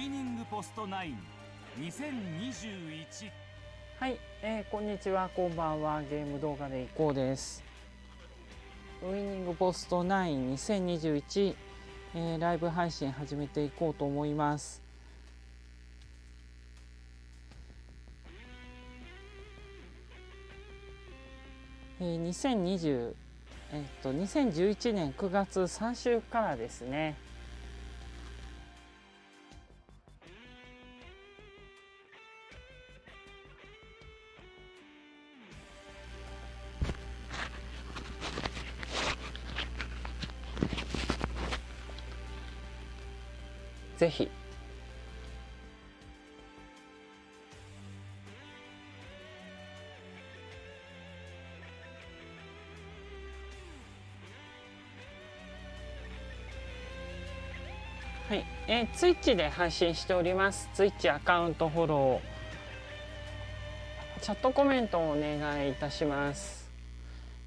イニングポスト92021はい、えー、こんにちは。こんばんは。ゲーム動画でいこうです。ウイニングポスト92021、えー、ライブ配信始めていこうと思います。えー、2020えっと2011年9月3週からですね。ぜひはい、えー、ツイッチで配信しております。ツイッチアカウントフォロー、チャットコメントをお願いいたします。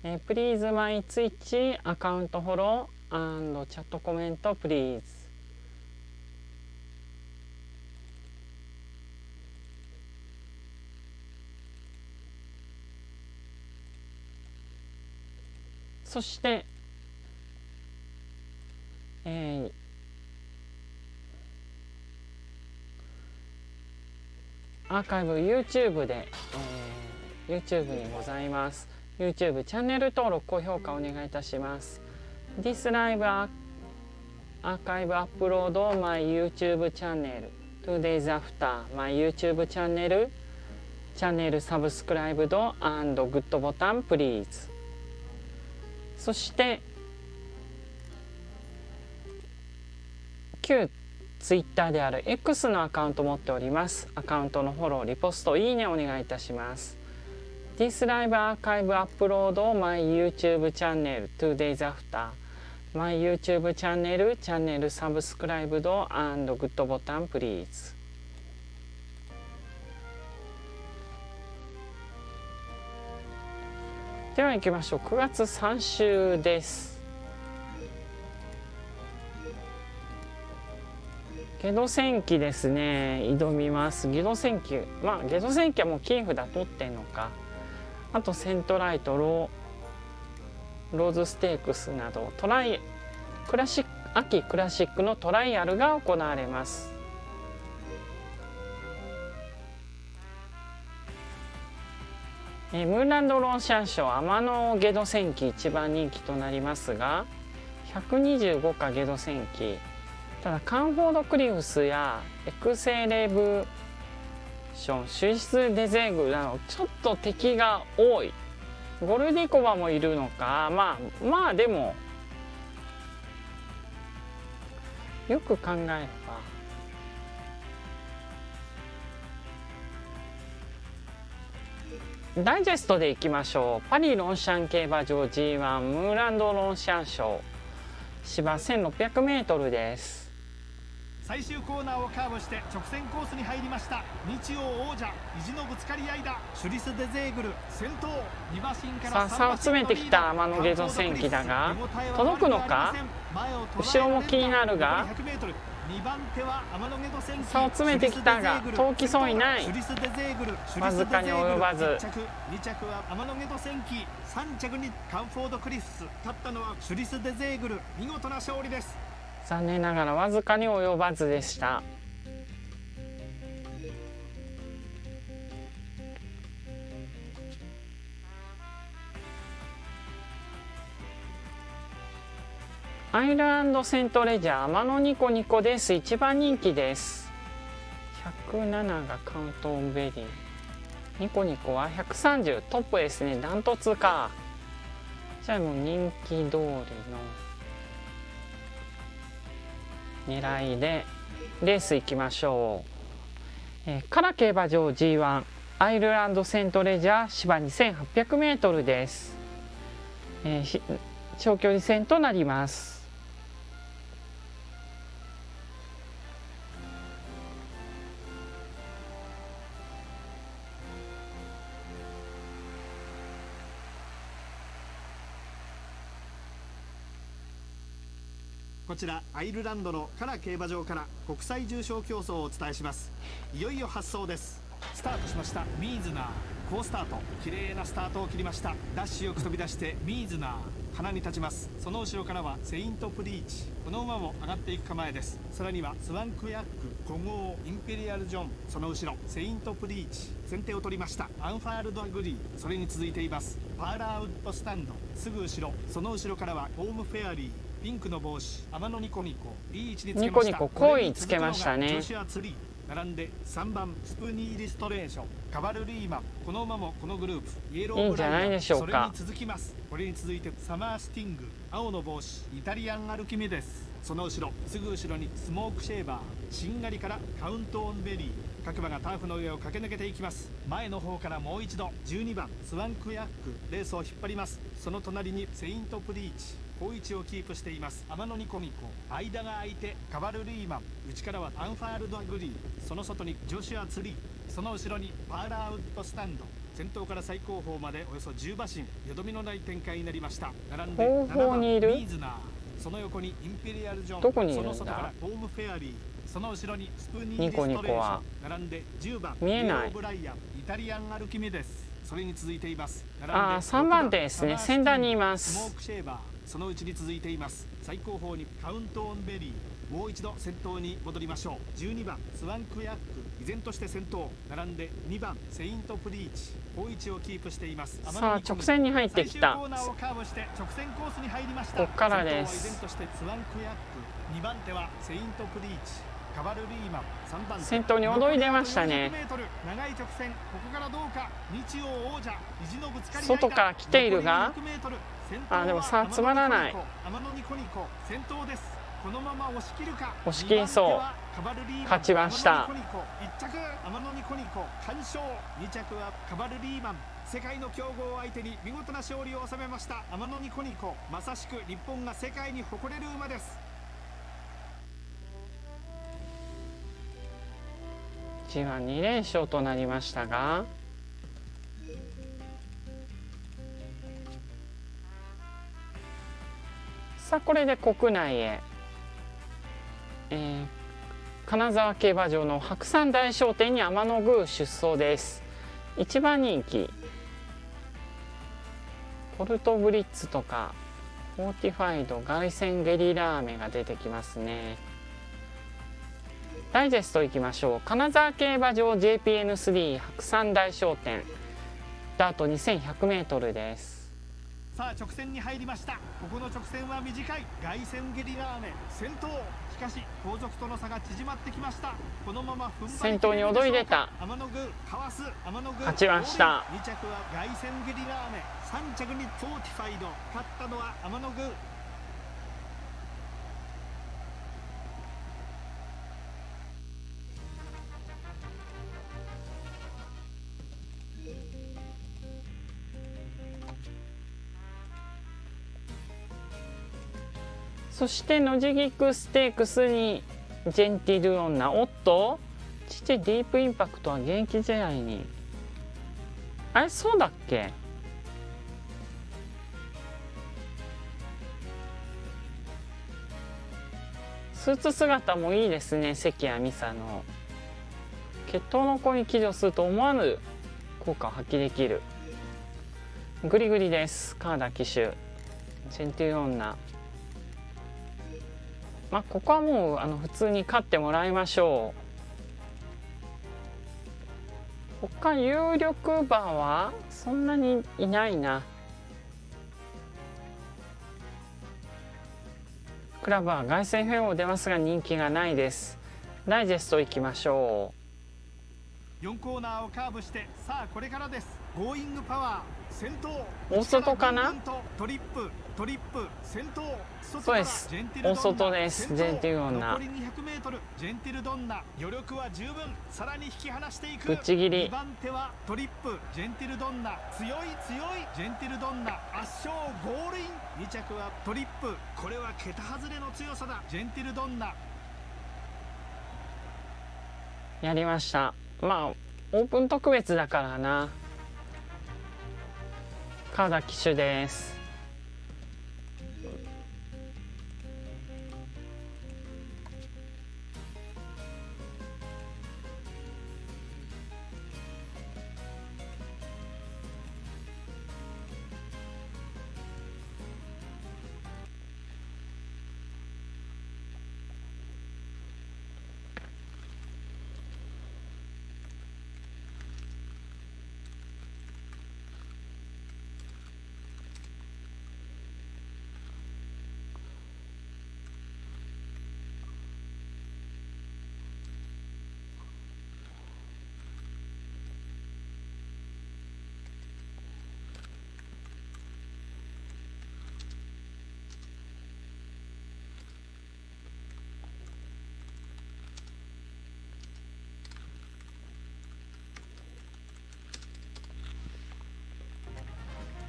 えー、Please my ツイッチアカウントフォローチャットコメント Please。そして、えーアーカイブ YouTube で、えー、YouTube にございます。YouTube チャンネル登録高評価お願いいたします。This live アーカイブアップロード my YouTube チャンネル。Two days after my YouTube チャンネル。チャンネルサブスクライブドグッドボタン please そして旧ツイッターである X のアカウント持っております。アカウントのフォロー、リポスト、いいねお願いいたします。This Live Archive Upload My YouTube Channel Two Days After My YouTube チャンネル、チャンネルサブスクライブド and グッドボタン Please では行きましょう。9月3週です。ゲド戦記ですね。挑みます。ゲド戦記。まあゲド戦記はもう金札取ってんのか。あとセントライトローローズステークスなどトライクラシック秋クラシックのトライアルが行われます。えムーンランドローシャン賞天のゲド戦記一番人気となりますが125かゲド戦記ただカンフォードクリウスやエクセレブションシュイスデゼーグなどちょっと敵が多い。ゴルディコバもいるのか。まあまあでもよく考えダイジェストでいきましょう。パリロンシャン競馬場 G1 ムーランドロンシャン賞芝 1600m です。最終コーナーをカーブして直線コースに入りました。日曜王者意地のぶつかり合いだシュリス・デゼーグル先頭2馬身からさあ差を詰めてきた天のゲゾ戦記だが届くのか？後ろも気になるが？差を詰めてきたが遠きそうにない。わずかに及ばず。2着は天のゲド戦記3着にカンフォードクリフス。立ったのはシュリス・デゼーグル。見事な勝利です。残念ながらわずかに及ばずでしたアイルランドセントレジャー天野ニコニコです。一番人気です107がカウントオンベリー。ニコニコは130トップですね。ダントツか。じゃあもう人気通りの狙いでレース行きましょう、えー、カラ競馬場 G1 アイルランドセントレジャー芝 2800m です、えー、長距離戦となります。こちらアイルランドのカラ競馬場から国際重賞競争をお伝えします。いよいよ発走です。スタートしました。ミーズナー好スタート。綺麗なスタートを切りました。ダッシュよく飛び出してミーズナーハナに立ちます。その後ろからはセイントプリーチ。この馬も上がっていく構えです。さらにはスワンクヤック古豪インペリアルジョン。その後ろセイントプリーチ。先手を取りました。アンファールドアグリー。それに続いています。パーラーウッドスタンド。すぐ後ろ。その後ろからはホームフェアリー。ピンクの帽子天野ニコニコいい位置につけました。ニコニコ好位つけましたね。ジョシュアツリー並んで3番スプニーリストレーション。カバルリーマンこの馬もこのグループ。イエローいいんじゃないでしょうか。それに続きます。これに続いてサマースティング青の帽子イタリアンアルキメデスその後ろすぐ後ろにスモークシェーバーしんがりからカウントオンベリー。各馬がターフの上を駆け抜けていきます。前の方からもう一度12番スワンクヤックレースを引っ張ります。その隣にセイントプリーチ好位置をキープしています。天野ニコニコ間が空いてカバルリーマン内からはアンファールドグリーその外にジョシュアツリーその後ろにパーラーウッドスタンド先頭から最高峰までおよそ10馬身よどみのない展開になりました。並んで後方にいる。7番ミーズナーその横にインペリアルジョンどこにいるんだ？その外からホームフェアリーその後ろにスプーニーニコニコは。並んで10番見えない。ブライアンイタリアンアルキメデスそれに続いています。並んであー3番手ですね。6先団にいまスモーすクシェーバーそのうちに続いています。最高峰にカウントオンベリー。もう一度先頭に戻りましょう。12番スワンクヤック。依然として先頭。並んで2番セイントプリーチ。好位置をキープしています。さあ直線に入ってきた。コーナーをカーブして直線コースに入りました。こっからです。依然としてスワンクヤック。2番手はセイントプリーチ。カバルリーマン。3番手先頭に躍り出ましたね。残り400長い直線。ここからどうか。日曜王者。意地のぶつかり合いだ外から来ているが残り200メートル先頭はあでもさつまらない押し切るか。押し切りそう。勝ちました。天野ニコニコ1着天野ニコニコ完勝。2着はカバルリーマン。世界の強豪を相手に見事な勝利を収めました。天野ニコニコまさしく日本が世界に誇れる馬です。G12 連勝となりましたがさあこれで国内へ、えー金沢競馬場の白山大賞典に天の宮出走です。一番人気ポルトブリッツとかフォーティファイド凱旋ゲリラーメが出てきますね。ダイジェストいきましょう。金沢競馬場 JPN3 白山大賞典。ダート 2100m です。さあ直線に入りました。ここの直線は短い。凱旋ゲリラーメ先頭。しかし後続との差が縮まってきました。このまま先頭に躍り出た。天の宮かわす。天の宮勝ちました2着は凱旋ゲリラーメ3着にフォーティファイド。勝ったのは天の宮そしてノジギクステークスにジェンティル女おっと父ディープインパクトは現役時代に。あれそうだっけ？スーツ姿もいいですね関谷美沙の。血統の子に騎乗すると思わぬ効果を発揮できる。グリグリです。川田騎手。ジェンティル女。まあここはもうあの普通に勝ってもらいましょう。他有力馬はそんなにいないな。クラブは凱旋編を出ますが人気がないです。ダイジェストいきましょ4コーナーをカーブしてさあこれからです。ゴーイングパワー先頭。大外かな？トリップトリップ先頭。外そうです。からジェンティルドンナ大外です。ジェンティルドンナ。残り 200m ジェンティルドンナ。余力は十分。さらに引き離していく。ぶっちぎり。2番手はトリップ。ジェンティルドンナ。強い強いジェンティルドンナ。圧勝ゴールイン。2着はトリップ。これは桁外れの強さだ。ジェンティルドンナ。うやりました。まあオープン特別だからな。川田騎手です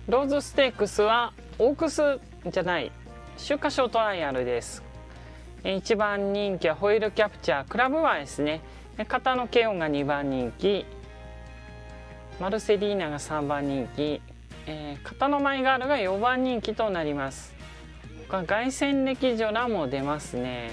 ローズステークスはオークスじゃない秋華賞トライアルです。一番人気はホイールキャプチャークラブはですね型のケオンが2番人気。マルセリーナが3番人気、えー、型のマイガールが4番人気となります。他凱旋歴女らも出ますね。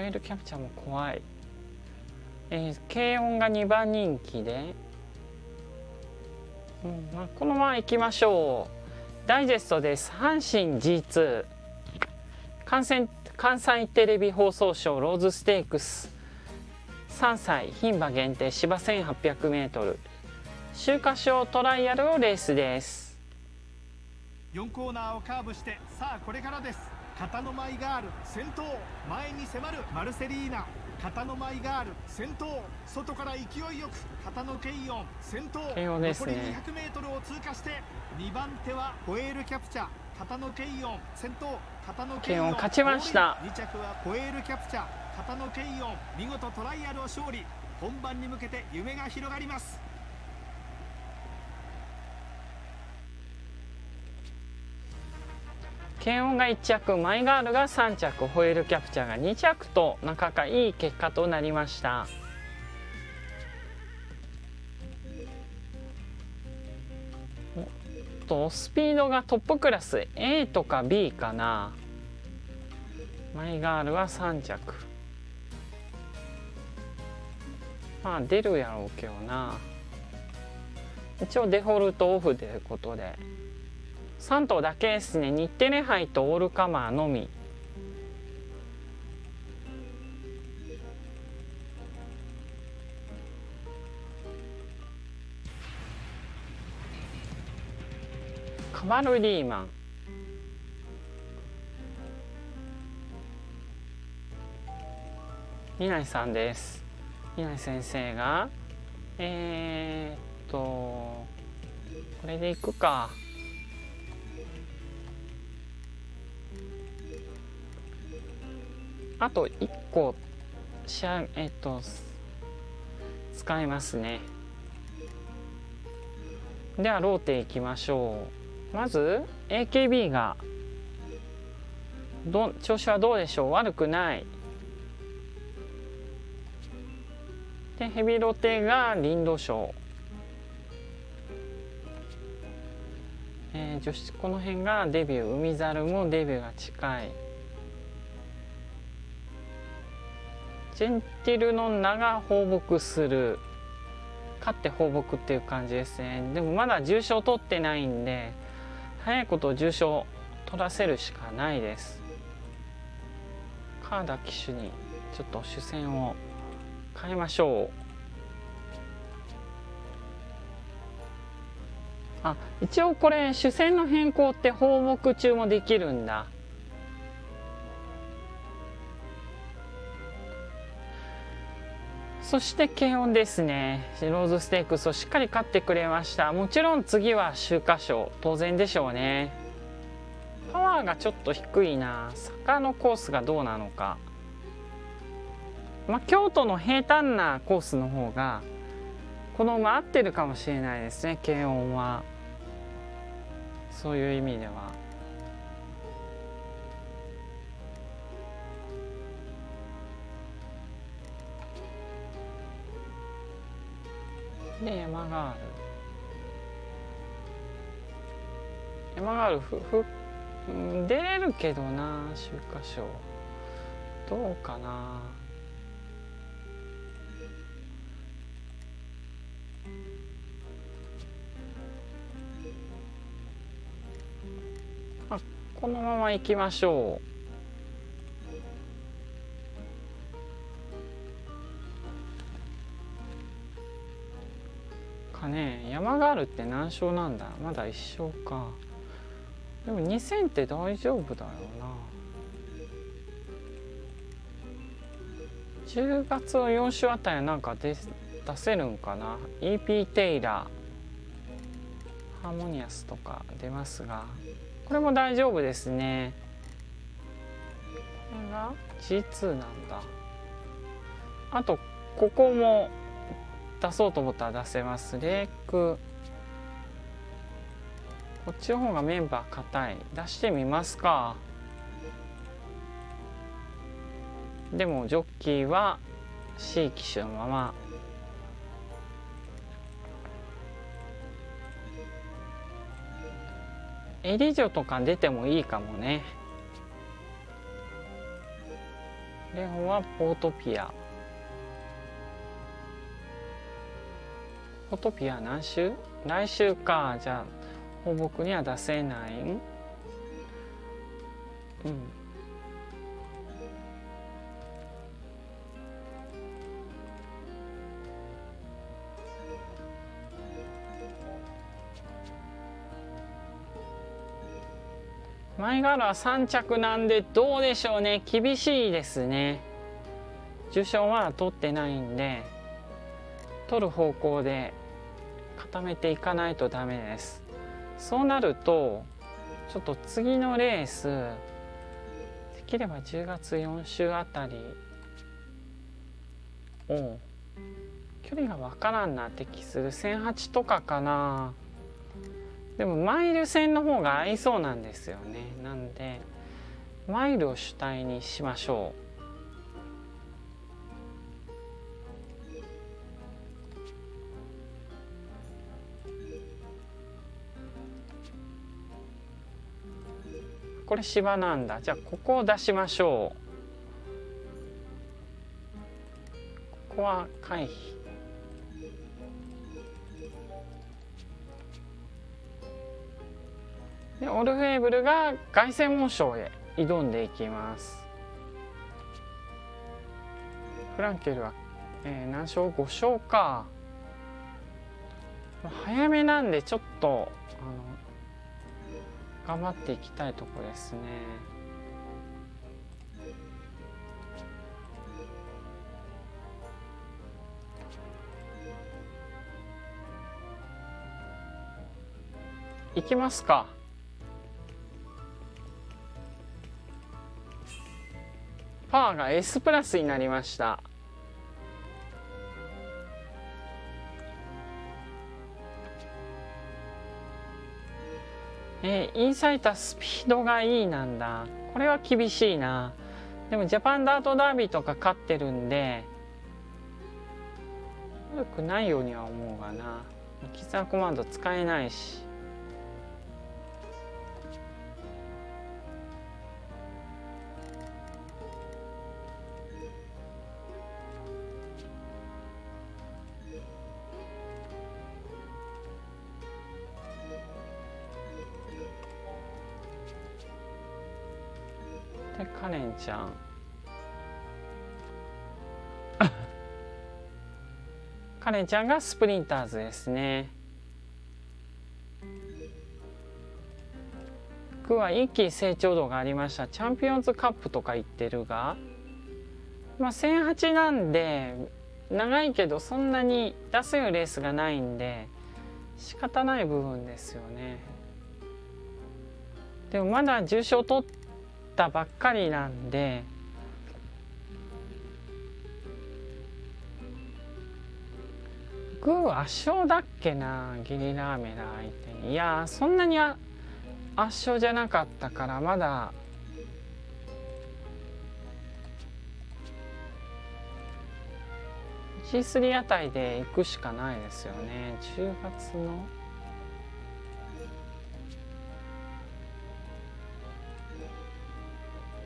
フェイルキャプチャーも怖い、えー、軽音が2番人気で、うんまあ、このままいきましょう。ダイジェストです。阪神 G2 関西関西テレビ放送賞ローズステークス。3歳牝馬限定芝 1800m 秋華賞トライアルをレースです。4コーナーをカーブしてさあこれからです。片の舞ガール先頭前に迫るマルセリーナ片の舞ガール先頭外から勢いよく片のケイオン先頭、ね、残り 200m を通過して2番手はホエールキャプチャー片のケイオン先頭片のケイオン勝ちました。2着はホエールキャプチャー片のケイオン見事トライアルを勝利本番に向けて夢が広がります検温が1着マイガールが3着ホイールキャプチャーが2着となかなかいい結果となりました。とスピードがトップクラス A とか B かな。マイガールは3着。まあ出るやろうけどな。一応デフォルトオフということで。3頭だけですね。日テレ杯とオールカマーのみ。カバルリーマン。稲井さんです。稲井先生が。えー、っとこれでいくか。あと1個しゃえっと使いますね。ではローテいきましょう。まず AKB がど調子はどうでしょう？悪くない。でヘビロテがリンド賞えー、女子この辺がデビュー。海猿もデビューが近い。ジェンティルの名が放牧する。勝って放牧っていう感じですね。でもまだ重賞取ってないんで早いこと重賞取らせるしかないです。川田騎手にちょっと主戦を。変えましょうあ一応これ主戦の変更って放牧中もできるんだ。そして軽音ですね。ローズステークスをしっかり勝ってくれました。もちろん次は秋華賞。当然でしょうね。パワーがちょっと低いな。坂のコースがどうなのか。まあ、京都の平坦なコースの方がこの馬合ってるかもしれないですね。軽音は。そういう意味では。で山がある。山がある。ふふ出れるけどな秋華賞。どうかな。あこのまま行きましょう。かね山があるって何勝なんだ。まだ1勝か。でも2000って大丈夫だよな。10月の4週あたりなんか出た出せるんかな。EP テイラー。ハーモニアスとか出ますが。これも大丈夫ですね。これが？G2 なんだ。あとここも出そうと思ったら出せます。レイク。こっちの方がメンバー硬い。出してみますか。でもジョッキーは C 機種のまま。エリジョとか出てもいいかもね。レオンはポートピア。ポートピア何週？来週か。じゃあ放牧には出せない。んうん。マイガールは3着なんでどうでしょうね。厳しいですね。受賞は取ってないんで取る方向で固めていかないとダメです。そうなるとちょっと次のレースできれば10月4週あたりを距離がわからんなって気する。1008とかかな。でもマイル戦の方が合いそうなんですよね。なんでマイルを主体にしましょう。これ芝なんだ。じゃあここを出しましょう。ここは回避。でオルフェーブルが凱旋門賞へ挑んでいきます。フランケルは、えー、何勝5勝か早めなんでちょっとあの頑張っていきたいとこですね。いきますか。パワーが S プラスになりました。えー、インサイタスピードがいいなんだ。これは厳しいな。でもジャパンダートダービーとか勝ってるんで悪くないようには思うがな。キッザコマンド使えないし。カレンちゃん。カレンちゃんがスプリンターズですね。僕は一気成長度がありました。チャンピオンズカップとか言ってるが。まあ1008なんで長いけどそんなに出せるレースがないんで仕方ない部分ですよね。でもまだ重賞取ったばっかりなんでグー圧勝だっけなギリラーメラ相手に。いやそんなに圧勝じゃなかったからまだ。G3 あたりで行くしかないですよね。10月の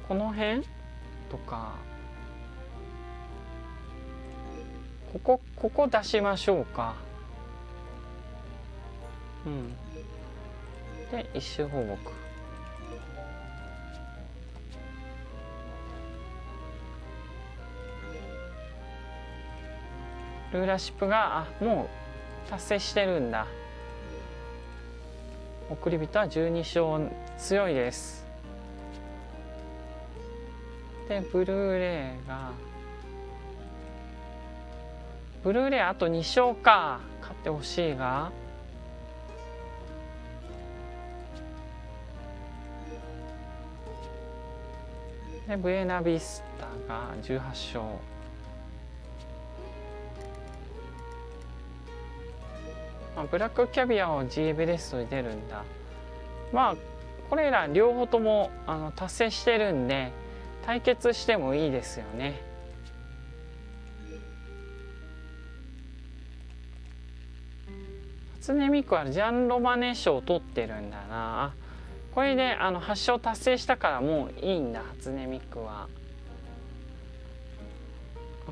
この辺？とか。ここここ出しましょうか。うん。で一周放牧ルーラーシップがあもう達成してるんだ。送り人は12勝強いです。でブルーレイがブルーレイあと2勝か。勝ってほしいが。でブエナビスタが18勝まあ、ブラックキャビアを G エベレストに出るんだ。まあこれら両方ともあの達成してるんで対決してもいいですよね。初音ミクはジャンロマネ賞を取ってるんだな。これであの8勝達成したからもういいんだ初音ミクは。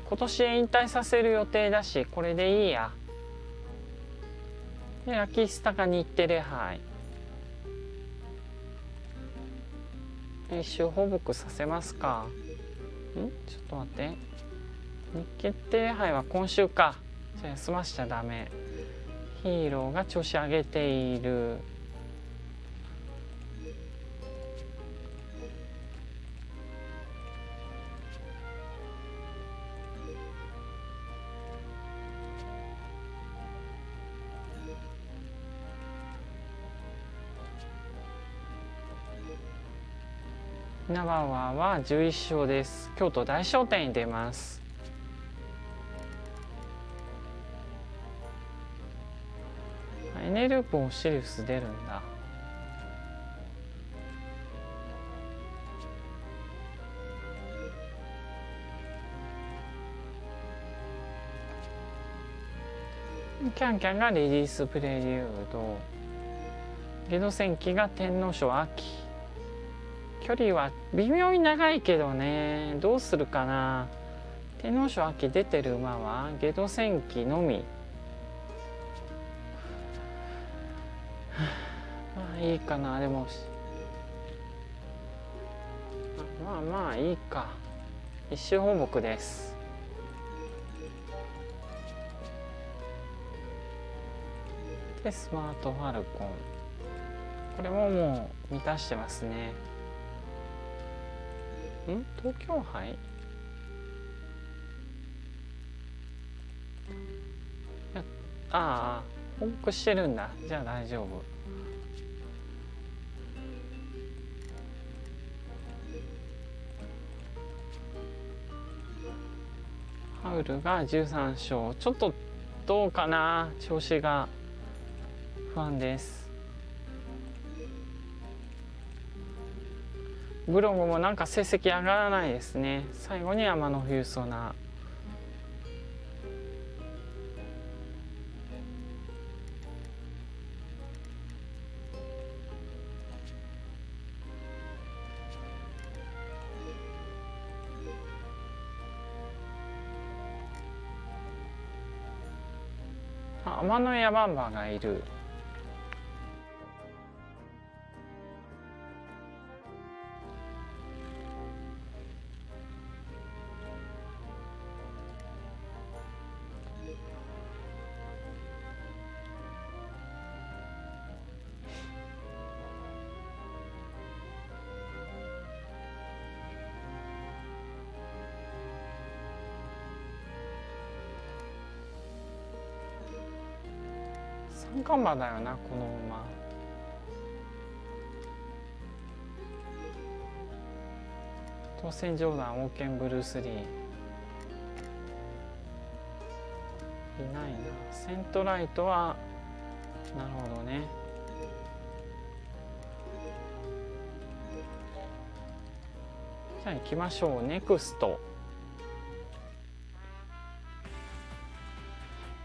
今年引退させる予定だしこれでいいや。でラキスタが日テレ杯。一周放牧させますか。ん？ちょっと待って。日決定杯は今週か。じゃあ休ましちゃダメ。ヒーローが調子上げている。ナバワは11勝です。京都大商店に出ます。エネループをシリウス出るんだ。キャンキャンがレディースプレリュード。ゲド戦記が天皇賞秋。距離は微妙に長いけどね。どうするかな。天皇賞秋出てる馬はゲド戦記のみ。まあいいかな。でもまあまあいいか。一周放牧です。でスマートファルコン。これももう満たしてますね。ん？東京杯？ああ報告してるんだ。じゃあ大丈夫。ハウルが13勝。ちょっとどうかな？調子が不安です。ブログもなんか成績上がらないですね。最後に天野冬ソナあ天野屋バンバがいる。三冠馬だよなこの馬。当選ジョーダンオーケンブルース・リー。いないな。セントライトはなるほどね。じゃあ行きましょう。ネクスト。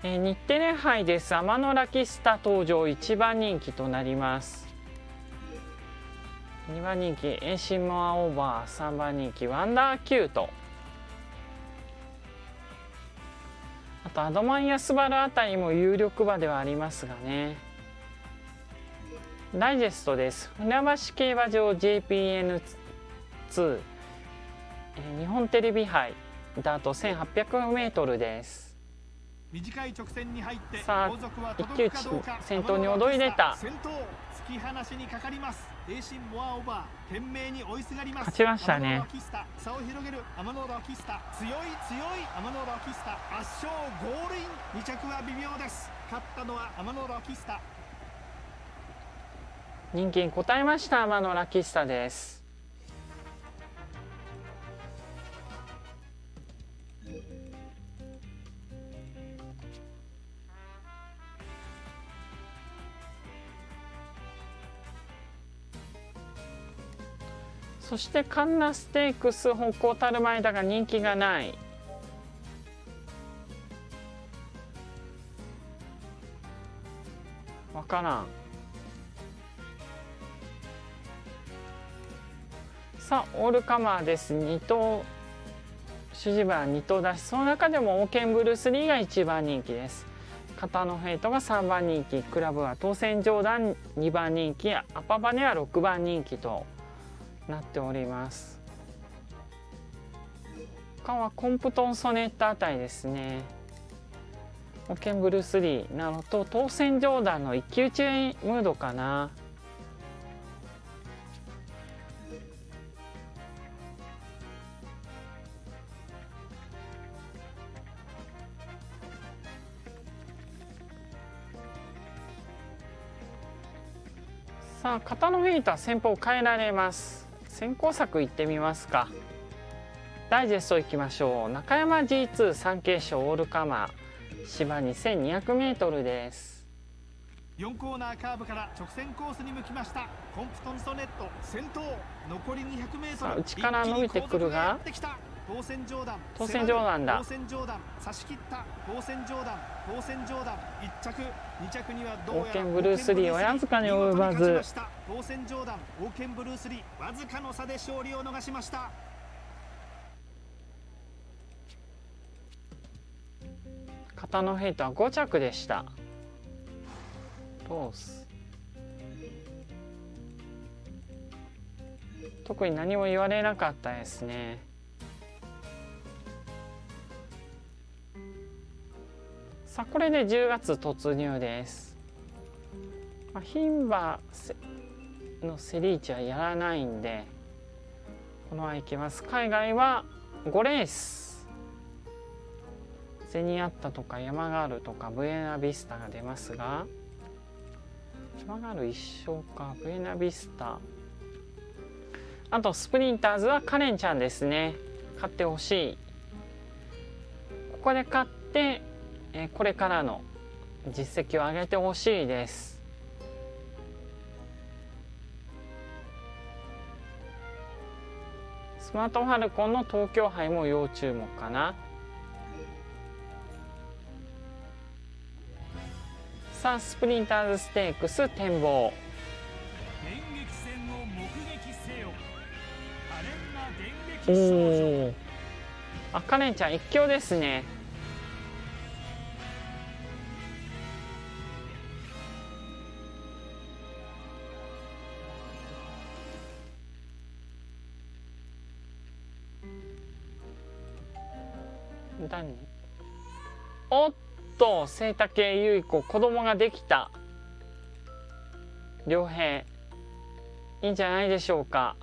えー、日テレ杯です天野ラキスタ登場1番人気となります。2番人気エンシモアオーバー3番人気ワンダーキュート。あとアドマンやスバルあたりも有力馬ではありますがね。ダイジェストです。船橋競馬場 JPN2、えー、日本テレビ杯ダート 1800m です。短い直線に入ってさあ一騎打ち先頭に躍り出た。突き放しにかかります。栄新モアオーバー懸命に追いすがります。勝ちましたね。差を広げる。天野ロキスタ強い強い。天野ロキスタ圧勝ゴールイン。2着は微妙です。勝ったのは天野ロキスタ。人気に応えました天野ラキスタですそしてカンナステークス北高たる前だが人気がない。わからん。さあオールカマーです。2頭主人は2頭だしその中でもオーケンブルースリーが1番人気です。片のヘイトが3番人気。クラブは当選上段2番人気。アパバネは6番人気と。なっております。他はコンプトンソネットあたりですね。オケンブルースリーなのと当選上段の一騎打ちムードかな。さあ型のフィーター先方変えられます。先行策いってみますか。ダイジェストいきましょう。中山 G2 三景賞オールカマー。芝 2200m です。4コーナーカーブから直線コースに向きました。コンプトンソネット先頭。残り 200m さあ内から伸びてくるが当選上段当選上段だ。当選上段差し切った当選上段当選上段1着2着にはどうやらブルースリーはわずかに及ばず当選上段オーケンブルースリーわずかの差で勝利を逃しました。型のヘイトは5着でした。ロース。特に何も言われなかったですねさあこれで10月突入です、牝馬のセリーチはやらないんでこのままいきます。海外は5レース。ゼニアッタとかヤマガールとかブエナビスタが出ますがヤマガール一緒か。ブエナビスタ。あとスプリンターズはカレンちゃんですね。勝ってほしい。ここで勝って、えーこれからの実績を上げてほしいです。スマートファルコンの東京杯も要注目かな。さあスプリンターズステークス展望。電撃戦を目撃せよ。可憐な電撃おおあカレンちゃん一強ですね何おっと清武優子子供ができた。良平。いいんじゃないでしょうか。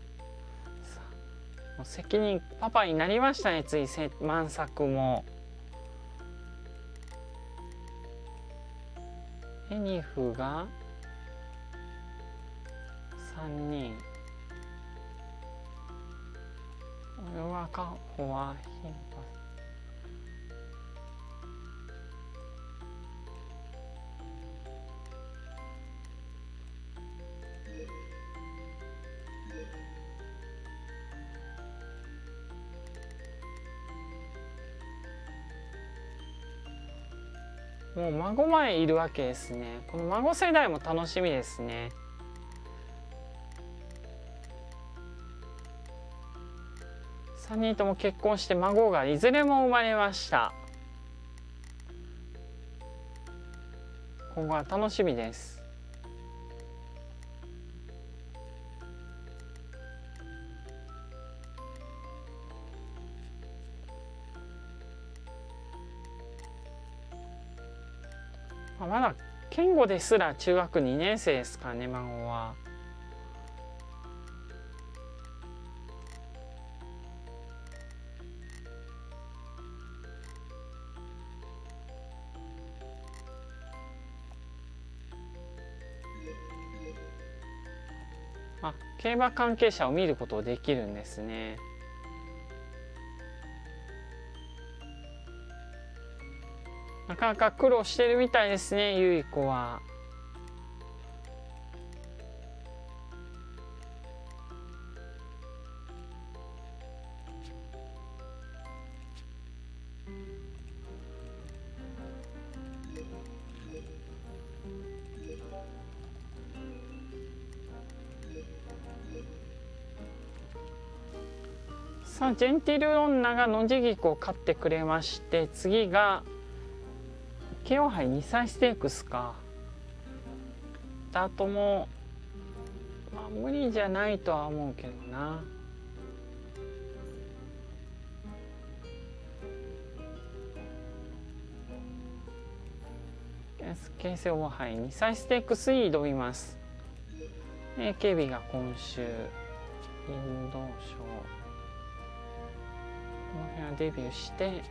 もう責任パパになりましたねついせ満作も。エニフが？3人。若穂は頻繁もう孫前いるわけですね。この孫世代も楽しみですね。3人とも結婚して孫がいずれも生まれました。今後は楽しみです。まあまだ健吾ですら中学2年生ですかね孫は。あ競馬関係者を見ることできるんですね。なかなか苦労してるみたいですねゆい子は。さあジェンティル女が野地菊を飼ってくれまして次が慶応杯2歳ステークスか。だともまあ無理じゃないとは思うけどな。京成大杯2歳ステークスに挑みます、え警備が今週インド賞この辺はデビューして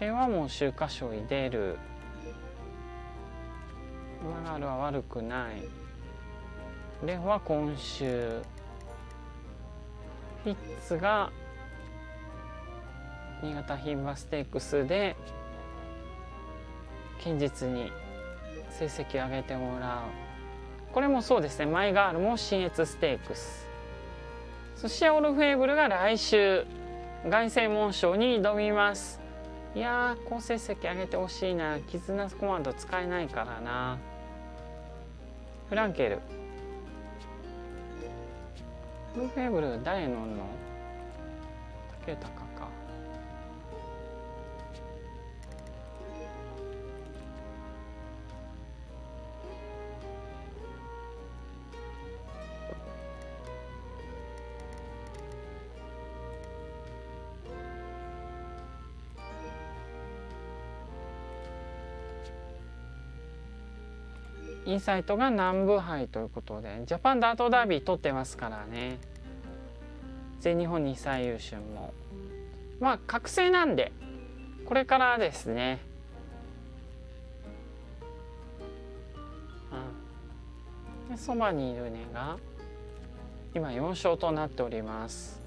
毛はもう秋華賞に出る。マガルは悪くない。レフは今週フィッツが新潟牝馬ステークスで堅実に成績を上げてもらう。これもそうですね。マイガールも新越ステークス。そしてオルフェーブルが来週。凱旋門賞に挑みます。いや好成績上げてほしいな。絆コマンド使えないからな。フランケル。ルフェーブル誰乗んの竹豊インサイトが南部杯ということでジャパンダートダービー取ってますからね。全日本2歳優秀も。まあ覚醒なんでこれからですね。でそばにいるねが今4勝となっております。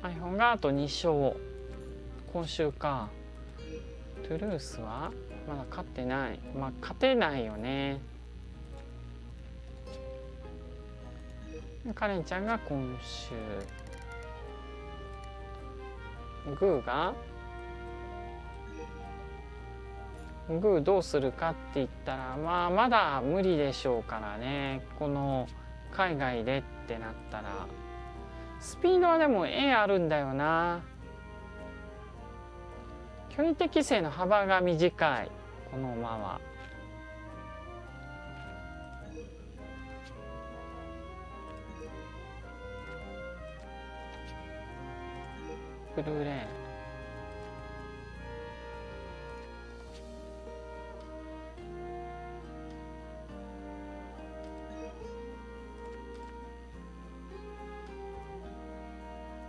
アイフォンがあと2勝。今週か。トゥルースはまだ勝ってない。まあ勝てないよね。カレンちゃんが今週。グーが？グーどうするかって言ったらまあまだ無理でしょうからね。この海外でってなったら。スピードはでも A あるんだよな。距離適正の幅が短い。この馬は。フルーレー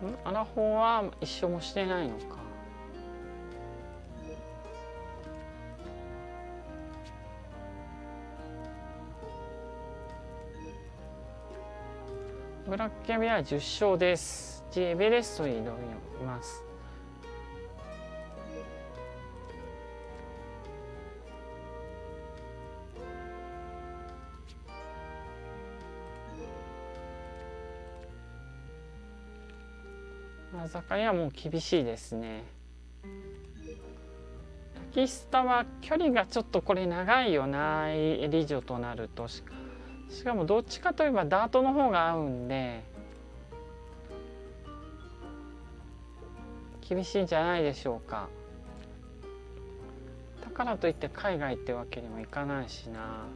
ン。アラフォーは一緒もしてないのか。ブラッケベは10勝です。G エベレストに挑みます。坂にはもう厳しいですね。滝下は距離がちょっとこれ長いよなエリジョとなるとしかしかもどっちかといえばダートの方が合うんで厳しいんじゃないでしょうかだからといって海外ってわけにもいかないしな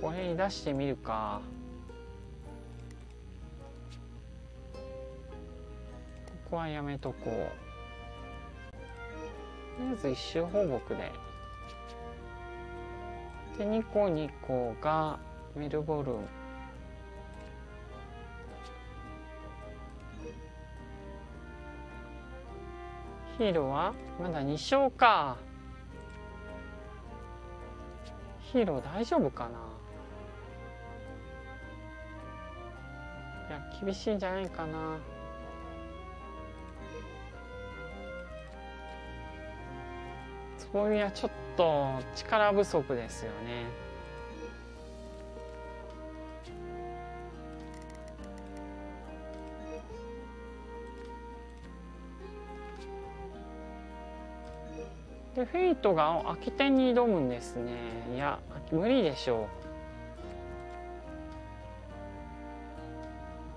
これに出してみるか。こはやめとこう。とりあえず一周放牧で。で2個2個がメルボルン。ヒーローはまだ2勝か。ヒーロー大丈夫かな。いや厳しいんじゃないかな。つぼみはちょっと力不足ですよね。でフェイトが空き店に挑むんですね。いや無理でしょ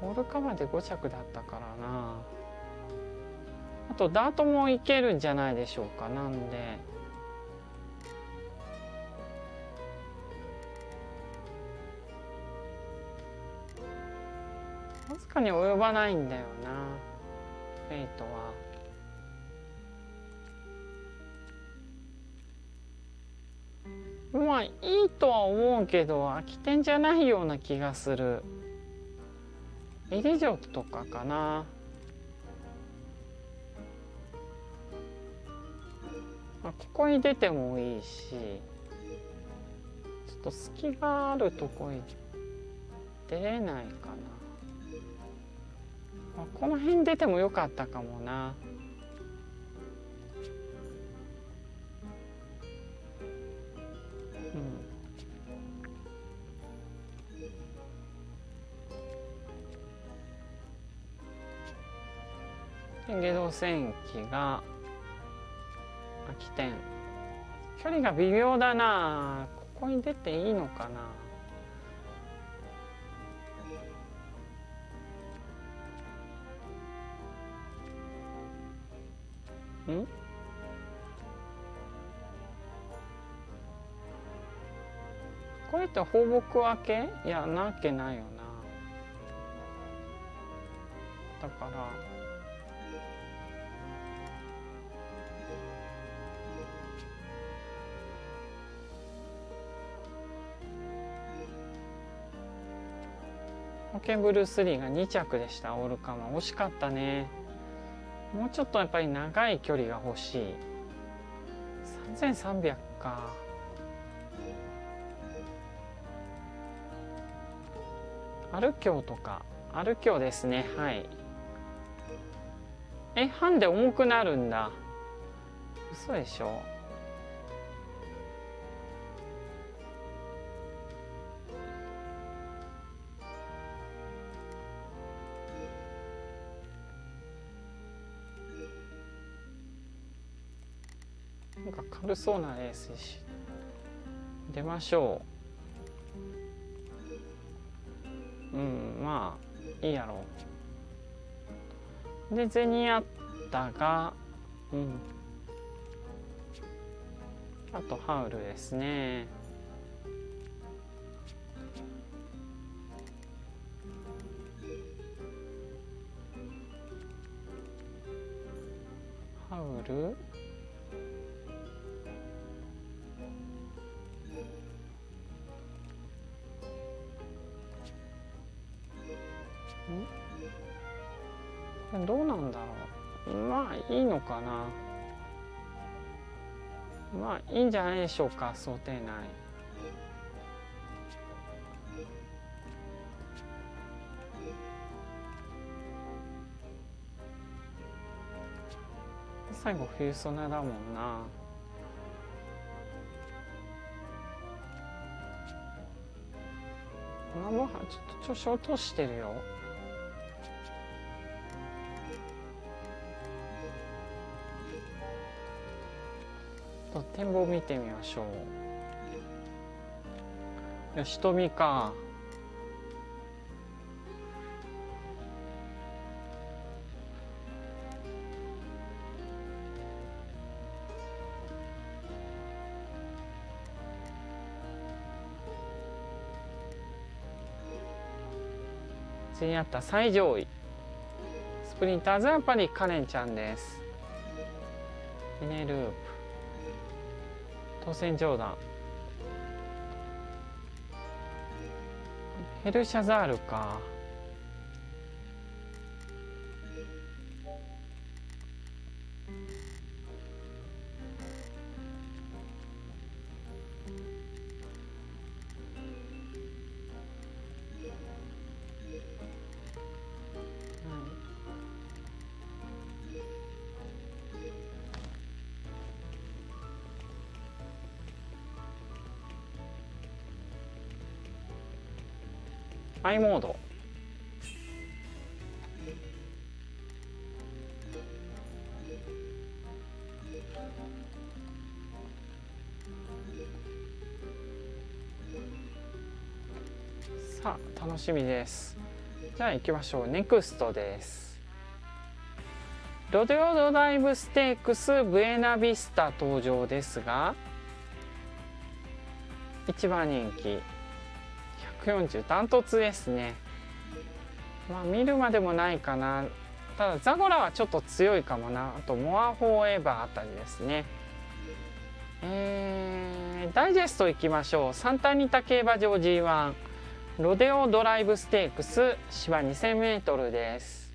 う。オールカバーで5着だったからな。あとダートもいけるんじゃないでしょうか。なんで。わずかに及ばないんだよな。フェイトは。まあいいとは思うけど空き店じゃないような気がする。エリジョとかかな。あここに出てもいいしちょっと隙があるとこに出れないかな。あこの辺出てもよかったかもな。下道戦機が空き店距離が微妙だな。ここに出ていいのかな。ん？これって放牧分け？いやなわけないよな。だから。保険ブルースリーが2着でした。オールカマ惜しかったね。もうちょっとやっぱり長い距離が欲しい。3300かアルキョウとか。アルキョウですね。はい。えハンデ重くなるんだ。嘘でしょ？軽そうなレースし出ましょう。うんまあいいやろう。でゼニアッタがうん。あとハウルですね。ハウル？いいのかな？まあいいんじゃないでしょうか想定内。最後冬ソナだもんな。まあもはちょっと調子落としてるよ。と展望見てみましょう。よしとみか。次にあった最上位。スプリンターズはやっぱりカレンちゃんです。エネループ。当選上段。ヘルシャザールか。アイモード。さあ楽しみです。じゃあ行きましょう。ネクストです。ロデオドライブステークスブエナビスタ登場ですが一番人気。140ダントツですねまあ見るまでもないかなただザゴラはちょっと強いかもなあとモアフォーエバーあたりですねえー、ダイジェストいきましょうサンタニタ競馬場 G1 ロデオドライブステークス芝 2000m です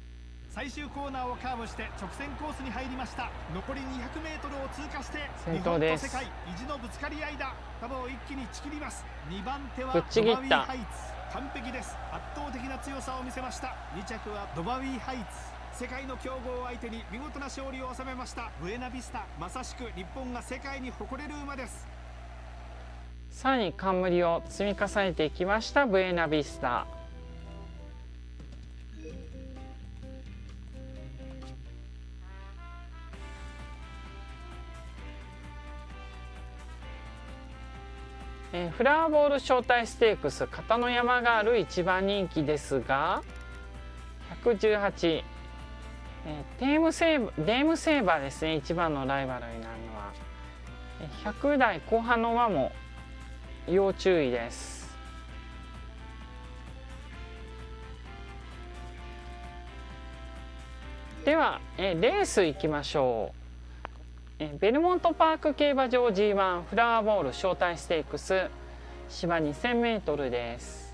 最終コーナーをカーブして直線コースに入りました。残り 200m を通過して先頭です。日本と世界意地のぶつかり合いだ球を一気にちぎります。2番手はドバウィーハイツ。完璧です。圧倒的な強さを見せました。2着はドバウィーハイツ。世界の強豪を相手に見事な勝利を収めました。ブエナビスタ。まさしく日本が世界に誇れる馬です。さらに冠を積み重ねていきましたブエナビスタえーフラワーボール招待ステークス片野山がある一番人気ですが118、えーテームセーブデームセーバーですね一番のライバルになるのは。えー100代後半の馬も要注意です。では、えーレース行きましょう。ベルモントパーク競馬場 G1 フラワーボール招待ステークス芝 2000m です。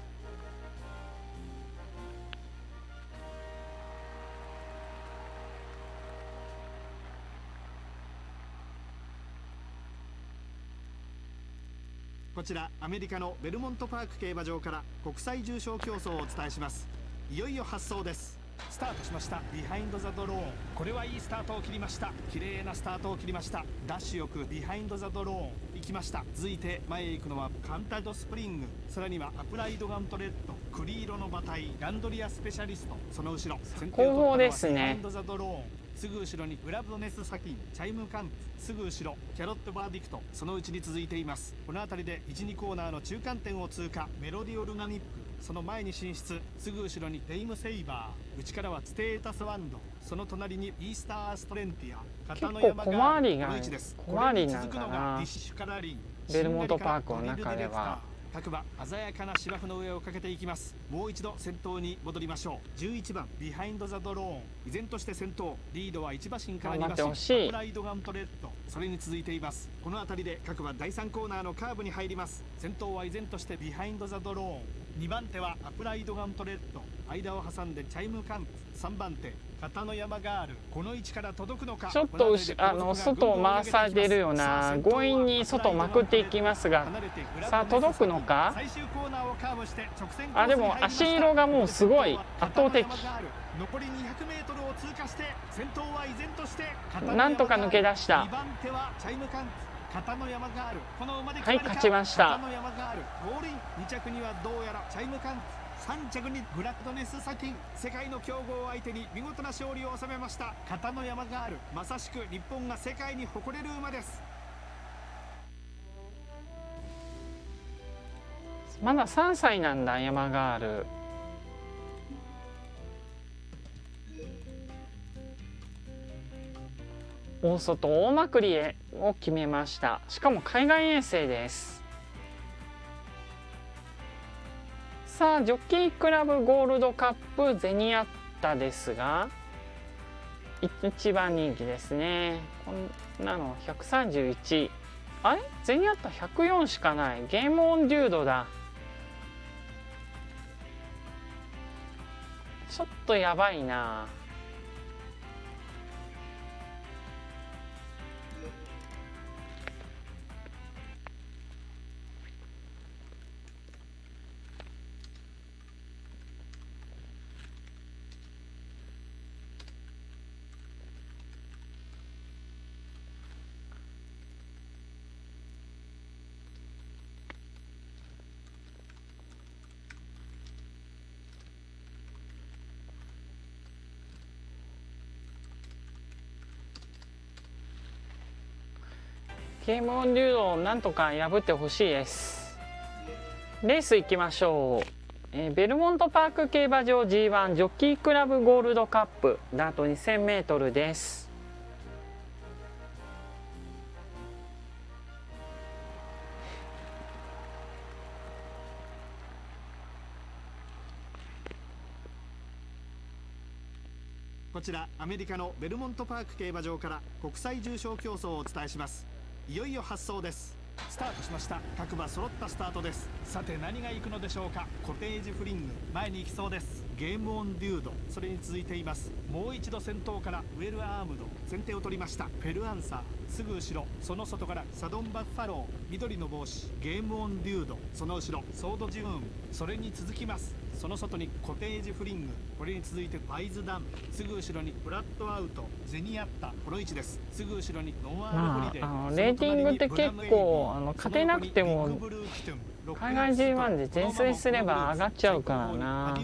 こちらアメリカのベルモントパーク競馬場から国際重賞競争をお伝えします。いよいよ発走です。スタートしました。ビハインドザドローン。これはいいスタートを切りました。綺麗なスタートを切りました。ダッシュよくビハインドザドローン。行きました。続いて前へ行くのはカンタドスプリング。さらにはアプライドガントレッド。栗色の馬体。ランドリアスペシャリスト。その後ろ。後方ですね。ビハインドザドローン。すぐ後ろにグラブドネスサキン。チャイムカンプ。すぐ後ろ。キャロットバーディクト。そのうちに続いています。この辺りで12コーナーの中間点を通過。メロディオルガニップその前に進出。すぐ後ろにデイムセイバー。内からはステータスワンド。その隣にイースターストレンティア。片野山結構小回りがこの位置です小回りなんだなベルモントパークの中では各馬鮮やかな芝生の上をかけていきます。もう一度先頭に戻りましょう。11番ビハインドザドローン。依然として先頭。リードは1馬身から2頑張って馬身。アプライドガントレッド。それに続いています。この辺りで各馬第3コーナーのカーブに入ります。先頭は依然としてビハインドザドローン。2番手はアプライドガントレッド。間を挟んでチャイムカンプ。3番手片野山ガールこの位置から届くのか。ちょっと後あの外を回されるような強引に外をまくっていきますがさあ届くのか？あでも脚色がもうすごい圧倒的。残り 200m を通過して先頭は依然としてなんとか抜け出した。2番手はチャイムカンプ片野山ガールこの馬ではい勝ちました。ゴールイン2着にはどうやらチャイムカンプ3着にグラッドネスサキン世界の強豪を相手に見事な勝利を収めました。片野山ガールまさしく日本が世界に誇れる馬です。まだ3歳なんだ山ガール大外大まくりへを決めました。しかも海外遠征です。さあジョッキークラブゴールドカップゼニアッタですが一番人気ですね。こんなの131あれ？ゼニアッタ104しかない。ゲームオンデュードだ。ちょっとやばいな。ゲームオンデュードをなんとか破ってほしいです。レース行きましょう、えー、ベルモントパーク競馬場 G1 ジョッキークラブゴールドカップ。ダート 2000m です。こちらアメリカのベルモントパーク競馬場から国際重賞競争をお伝えします。いよいよ発送です。スタートしました。各馬揃ったスタートです。さて何が行くのでしょうか。コテージフリング。前に行きそうです。ゲームオンデュード。それに続いています。もう一度先頭からウェルアームド。先手を取りました。フェルアンサー。すぐ後ろ。その外からサドンバッファロー。緑の帽子。ゲームオンデュード。その後ろ。ソードジューン。それに続きます。その外にコテージフリング。これに続いてバイズダンすぐ後ろにフラットアウト。ゼニアッタ。この位置です。すぐ後ろにノアールフリデ、まあ、レーティングって結構あの勝てなくても海外 G1 で全水すれば上がっちゃうからな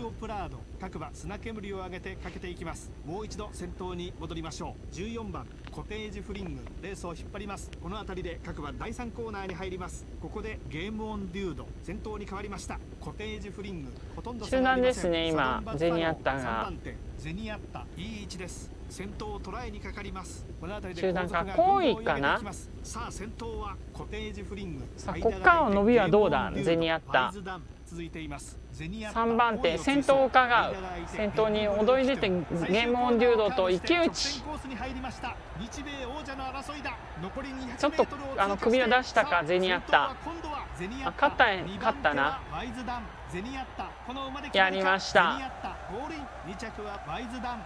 各馬砂煙を上げてかけていきます。もう一度先頭に戻りましょう。14番コテージフリング。レースを引っ張ります。この辺りで各馬第3コーナーに入ります。ここでゲームオンデュード。先頭に変わりました。コテージフリング。ほとんど集団ですね今ゼニアッタが。ゼニアッタ。いい位置です。先頭を捉えにかかります。この辺りでか。後位かな？さあ先頭はコテージフリング。さあこっからの伸びはどうだ？ゼニアッタ3番手先頭を伺う先頭に躍り出てゲームオンデュードと一騎打ち。ちょっとあの首を出したかゼニアッタ。あ勝った勝ったな。やりました。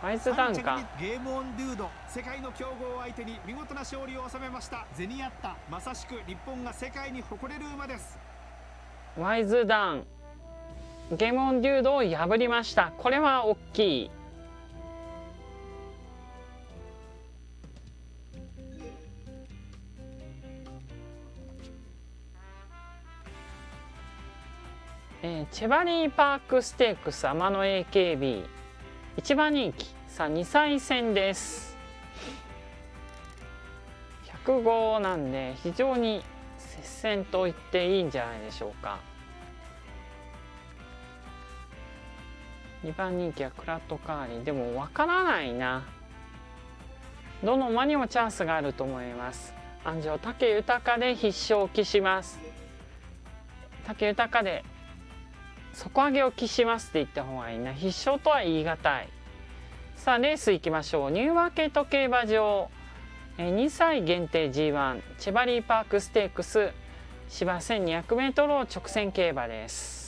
ワイズダン。か。ゲームオンデュード。世界の強豪相手に見事な勝利を収めました。ゼニアッタ。まさしく日本が世界に誇れる馬です。ワイズダンゲームオンデュードを破りました。これは大きい。えー、チェバリーパークステークス天野 AKB 一番人気。さあ2歳戦です。105なんで非常に接戦と言っていいんじゃないでしょうか。2番人気はクラットカーリー。でもわからないな。どの馬にもチャンスがあると思います。安城武豊で必勝を期します。武豊で底上げを期しますって言った方がいいな。必勝とは言い難い。さあレース行きましょう。ニューマーケット競馬場。2歳限定 G1 チェバリーパークステークス。芝 1200m を直線競馬です。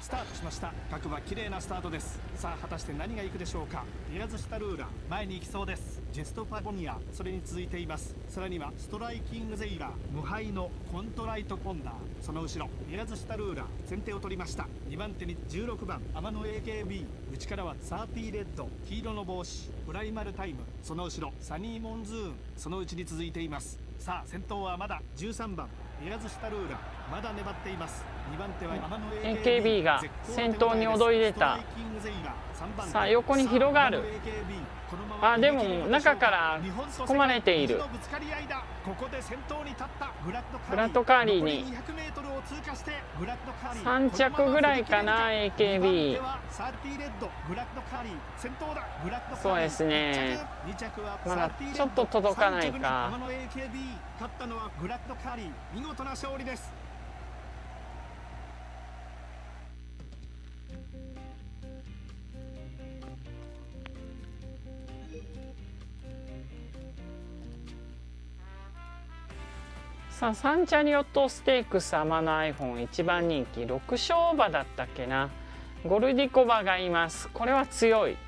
スタートしました。各馬綺麗なスタートです。さあ果たして何が行くでしょうか。ディアズシタルーラ前に行きそうです。ジェストパボニアそれに続いています。さらにはストライキングゼイラー無敗のコントライトコンダー。その後ろディアズシタルーラ先手を取りました。2番手に16番天野 AKB 内からはサーティーレッド黄色の帽子。プライマルタイム。その後ろサニーモンズーン。そのうちに続いています。さあ先頭はまだ13番ディアズシタルーラまだ粘っています。AKB が先頭に躍り出た。さあ横に広がる。あでも中から突っ込まれている。ブラッドカーリーに。3着ぐらいかな AKB そうですね。まだちょっと届かないか。勝ったのはグラッドカーリー見事な勝利ですさあサンチャリオットステークスアマの iPhone 一番人気6勝馬だったっけな。ゴルディコバがいます。これは強い。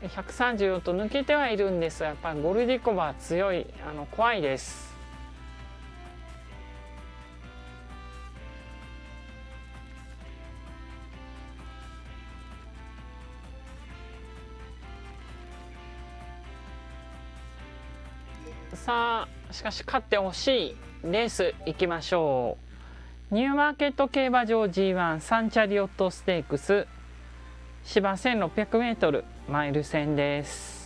134と抜けてはいるんですがやっぱゴルディコバは強い。あの怖いです。さあしかし勝ってほしいレースいきましょう。ニューマーケット競馬場 G1 サンチャリオットステークス。芝 1600m マイル戦です。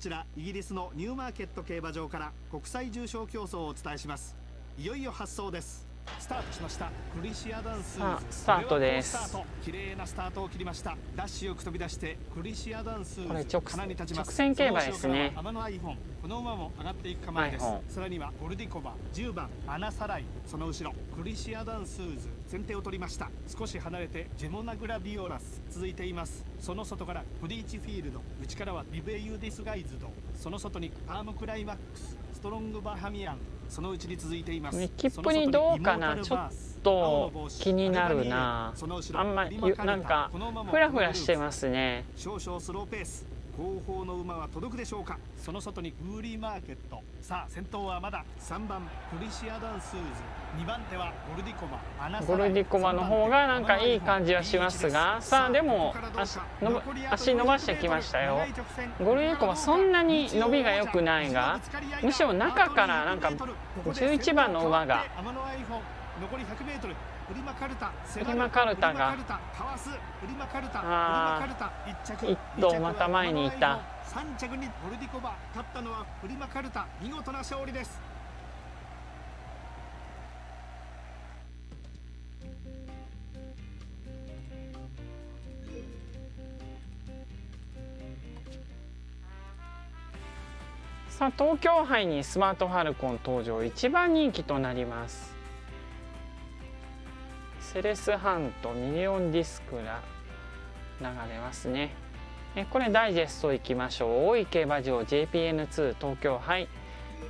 ちらイギリスのニューマーケット競馬場から国際重賞競争をお伝えします。いよいよ発走です。スタートしました。クリシアダンススタートです。綺麗なスタートを切りました。ダッシュよく飛び出してクリシアダンスこれ直直線競馬ですね。天の iPhone この馬も上がっていく構えです。さらにはゴルディコバ10番アナサライその後ろ。クリシアダンスーズ先手を取りました。少し離れてジェモナグラビオラス続いています。その外からプリーチフィールド内からはリベイユディスガイズド。その外にアームクライマックスストロングバハミアン。そのうちに続いています。切符にどうかな。ちょっと気になるな。あんまりなんかフラフラしてますね。少々スローペース後方の馬は届くでしょうか？その外にウーリーマーケット。さあ先頭はまだ3番クリシアダンスーズ。2番手はゴルディコマゴルディコマの方がなんかいい感じはしますが。さあでも足伸ばしてきましたよ。ゴルディコマそんなに伸びが良くないがむしろ中からなんか11番の馬が。残り 100m フリマカルタフリマカルタが。あ一頭また前にいた。3着にボルディコバ勝ったのはフリマカルタ見事な勝利です。さあ東京杯にスマートファルコン登場一番人気となりますセレスハントミリオンディスクが流れますね。えこれダイジェストいきましょう。大井競馬場 JPN2 東京。杯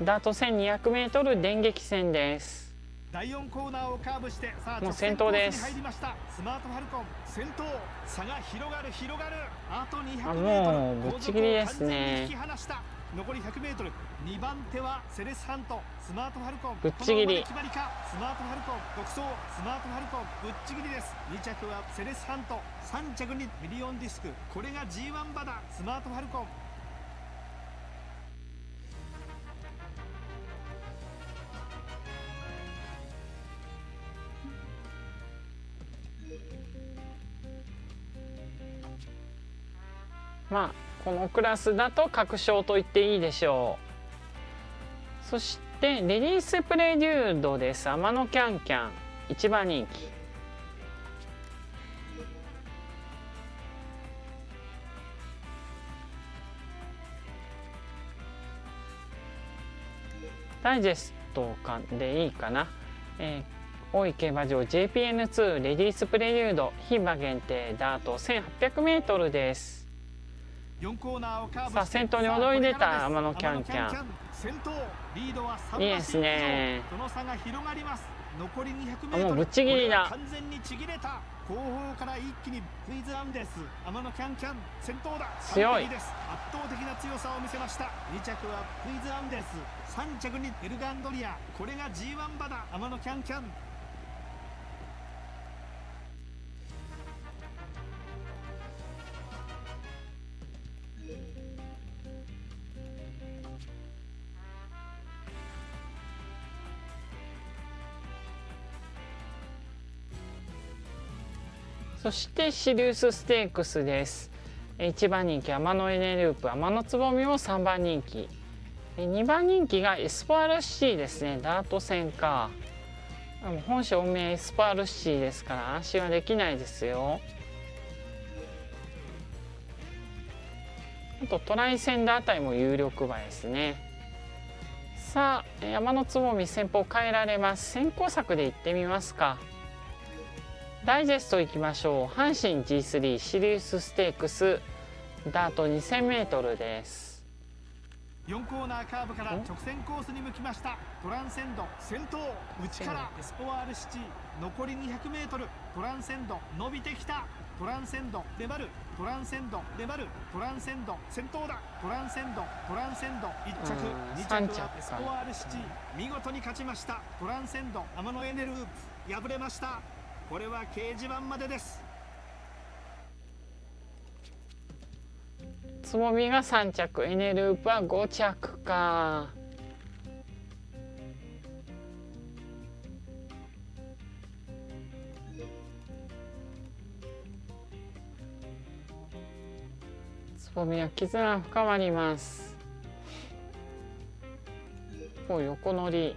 ダート 1200m 電撃戦です。第4コーナーをカーブしてさあもう先頭です。入りました。スマートファルコン先頭。差が広がる広がる。あと 200m あもうぶっちぎりですね残り 100m2 番手はセレスハント。スマートファルコン。ぶっちぎり。スマートファルコン。独走。スマートファルコン。ぶっちぎりです。2着はセレスハント。3着にミリオンディスク。これが G1 馬だスマートファルコン。まあこのクラスだと確証と言っていいでしょう。そしてレディースプレデュードです。天野キャンキャン。一番人気。ダイジェストかでいいかな、えー、大井競馬場 JPN2 レディースプレリュード。牝馬限定ダート 1800m です。さあ先頭に躍り出た天野キャンキャン。先頭リードは3いいですね。その差が広がります。残り200メートル。あもうぶっちぎりだ。完全にちぎれた。後方から一気にクイズランです。天野キャンキャン先頭だ。強い。です。圧倒的な強さを見せました。2着はクイズランです。3着にエルガンドリア。これが G1 馬だ。天野キャンキャンそしてシリウスステークスです。1番人気天野エネループ天野つぼみも3番人気。2番人気がエスパールシティですね。ダート戦か。本社運命エスパールシティですから安心はできないですよ。あとトライセンダーあたりも有力馬ですね。さあ山のつぼみ戦法変えられます。先行策で行ってみますか。ダイジェストいきましょう。阪神 G3 シリウスステークス。ダート 2000m です。4コーナーカーブから直線コースに向きました。トランセンド先頭内からエスポワールシティ。残り 200m トランセンド伸びてきた。トランセンド粘るトランセンド粘るトランセンド先頭だ。トランセンド。トランセンド1着。うん2三着着はエスポワールシティ。見事に勝ちました。トランセンド天野エネループ。敗れましたこれは掲示板までです。つぼみが3着エネループは5着か。つぼみは絆深まります。こう横乗り。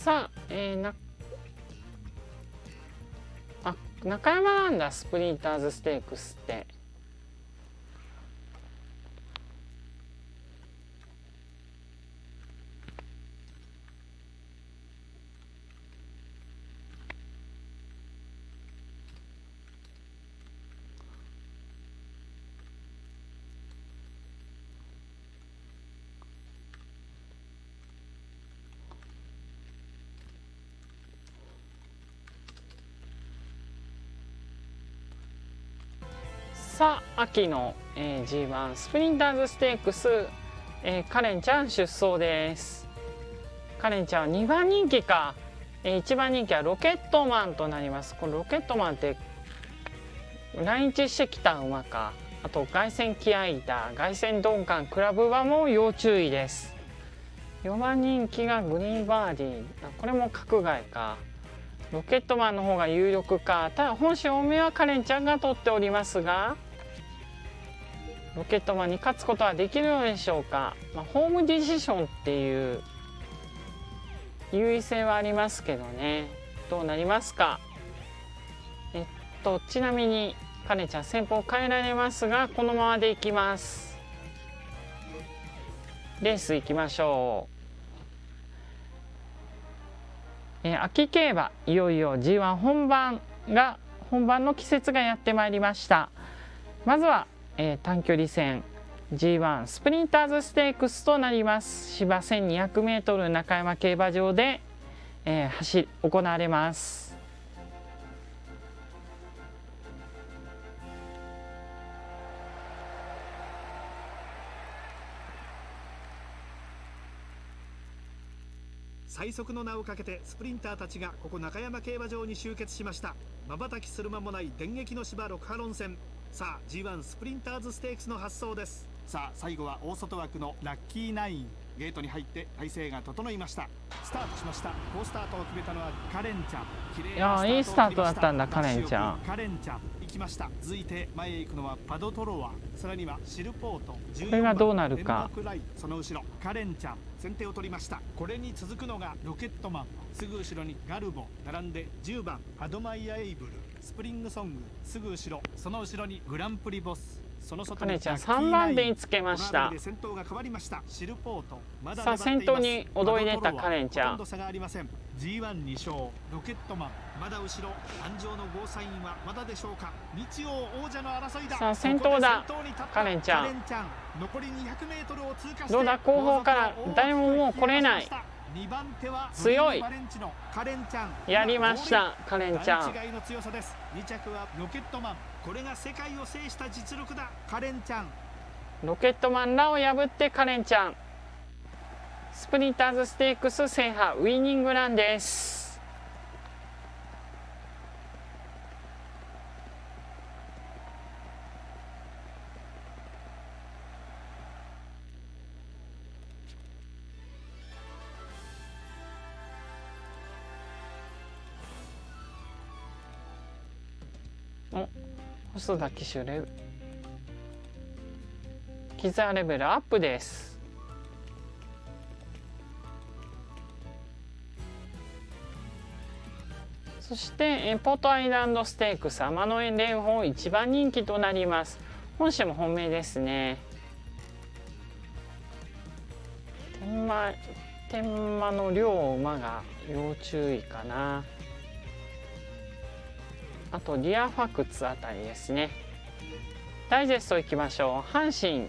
さあ、えー、なあ中山なんだスプリンターズステークスって。さあ秋の、えー、G1 スプリンターズステークス、えーカレンちゃん出走です。カレンちゃんは2番人気か、えー、1番人気はロケットマンとなります。このロケットマンって来日してきた馬か。あと凱旋気合いだ凱旋鈍感クラブ馬も要注意です。4番人気がグリーンバーディー。あこれも角外か。ロケットマンの方が有力か。ただ本州多めはカレンちゃんが取っておりますがロケットマンに勝つことはできるのでしょうか、まあ、ホームディシションっていう優位性はありますけどね。どうなりますか？えっとちなみにカレンちゃん先方変えられますがこのままでいきます。レース行きましょう。えー秋競馬いよいよ G1 本番が本番の季節がやってまいりました。まずは、えー短距離戦 G1 スプリンターズステークスとなります。芝 1200m 中山競馬場で、えー走行われます。最速の名をかけてスプリンターたちがここ中山競馬場に集結しました。瞬きする間もない電撃の芝6波論戦。さあ G1 スプリンターズステークスの発走です。さあ最後は大外枠のラッキーナイン。ゲートに入って体勢が整いました。スタートしました。好スタートを決めたのはカレンちゃん。いやーいいスタートだったんだカレンちゃん。カレンちゃん。行きました。続いて前へ行くのはパドトロワ。さらにはシルポート。14これがどうなるか。その後ろ。カレンチャン。先手を取りました。これに続くのがロケットマン。すぐ後ろにガルボ。並んで10番アドマイヤエイブルスプリングソングすぐ後ろその後ろにグランプリボス。その外カレンチャン3番手につけました。先頭が変わりました。シルポート。まださあ先頭に躍り出たカレンちゃん。ほとんど差がありません。G12 勝。ロケットマン。まだ後ろ。鞍上のゴーサインはまだでしょうか。日曜王者の争いだ。さあ先頭だ。カレンちゃん。残り 200m を通過してどうだ？後方から誰ももう来れない。2番手は強い。カレンちゃん。やりましたカレンちゃん。違いの強さです。2着はロケットマン。これが世界を制した実力だ。カレンちゃん。ロケットマンらを破ってカレンちゃん。スプリンターズステークス制覇。ウィニングランです細田騎手レキザレベルアップです。そしてポートアイランドステークス天野園蓮舫一番人気となります。本社も本命ですね。天満天満の両馬が要注意かな。あとリアファクツあたりですね。ダイジェストいきましょう。阪神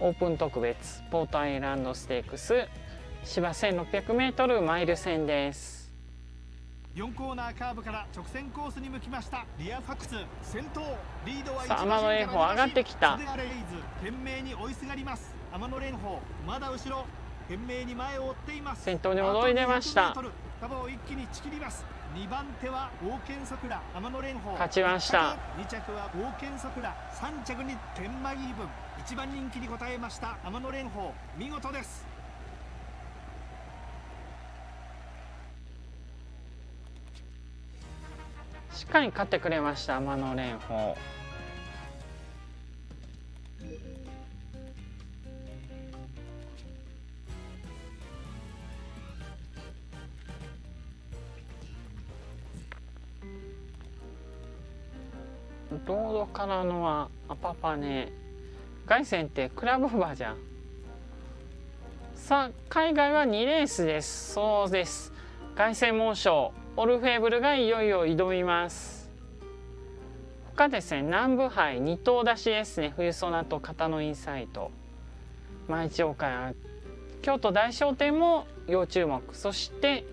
オープン特別ポートアイランドステークス。芝 1600m マイル戦です。4コーナーカーブから直線コースに向きました。リアファクツ先頭。リードはさあ天野蓮舫上がってきた。懸命に追いすがります。天野蓮舫まだ後ろ。懸命に前を追っています。先頭に踊り出ました。束を一気にちきります2番手は王権桜天野蓮舫勝ちました。2着は王権桜3着に天満イーブン1番人気に応えました天野蓮舫見事です。しっかり勝ってくれました天野蓮舫ロードからのはアパパね。凱旋ってクラブ馬じゃん。さあ海外は2レースです。そうです。凱旋猛将オルフェーブルがいよいよ挑みます。他ですね南部杯2頭出しですね。冬ソナと片のインサイト。毎日岡京都大商店も要注目。そして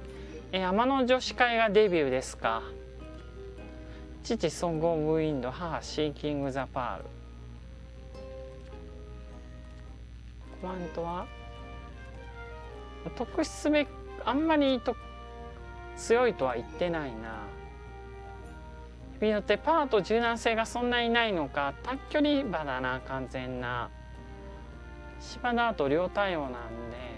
山の女子会がデビューですか。父ソング・オブ・ウィンド母シーキング・ザ・パール。コマントは特質べあんまりと強いとは言ってないな。によってパワーと柔軟性がそんなにないのか短距離馬だな完全な。芝だと両対応なんで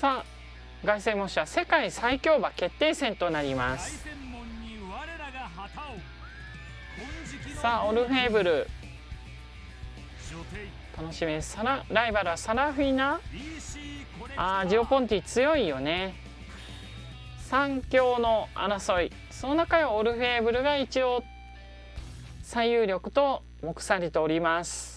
さあ凱旋門社世界最強馬決定戦となります。さあオルフェーブル。楽しみですサラライバルはサラフィナ。あージオポンティ強いよね。三強の争い。その中でオルフェーブルが一応最有力と目されております。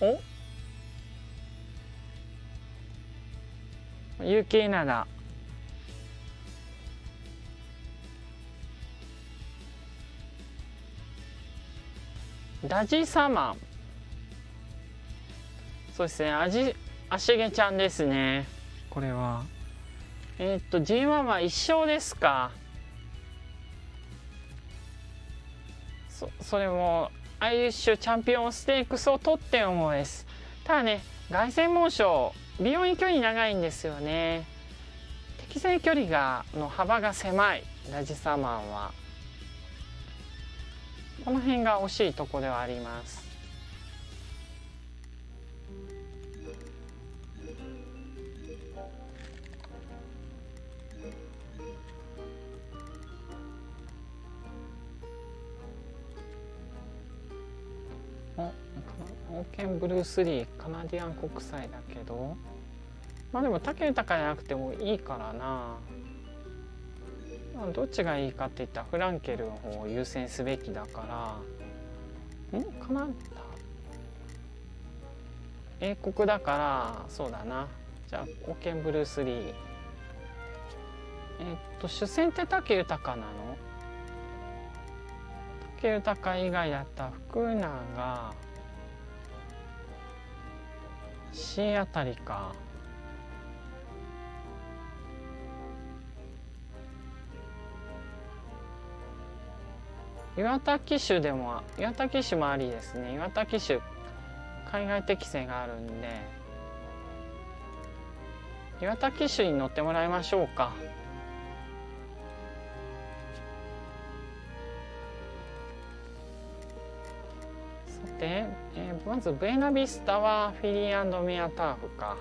お？有形なら。ダジサマンそうですねアジアシゲちゃんですね。これは？えー、っと G1 は1勝ですか？そそれもアイリッシュチャンピオンステークスを取って思うです。ただね凱旋門賞美容院距離長いんですよね。適正距離がの幅が狭いラジサマンはこの辺が惜しいとこではあります。オーケンブルースリーカナディアン国際だけど。まあでも武豊じゃなくてもいいからな、どっちがいいかって言ったらフランケルの方を優先すべきだから。んカナダ英国だからそうだな。じゃあオーケンブルースリー。えっと主戦って武豊なの？豊以外だった福永 C あたりか。岩田機種でも岩田機種もありですね。岩田機種海外適性があるんで。岩田機種に乗ってもらいましょうか。まずブエナビスタはフィリーメアターフか。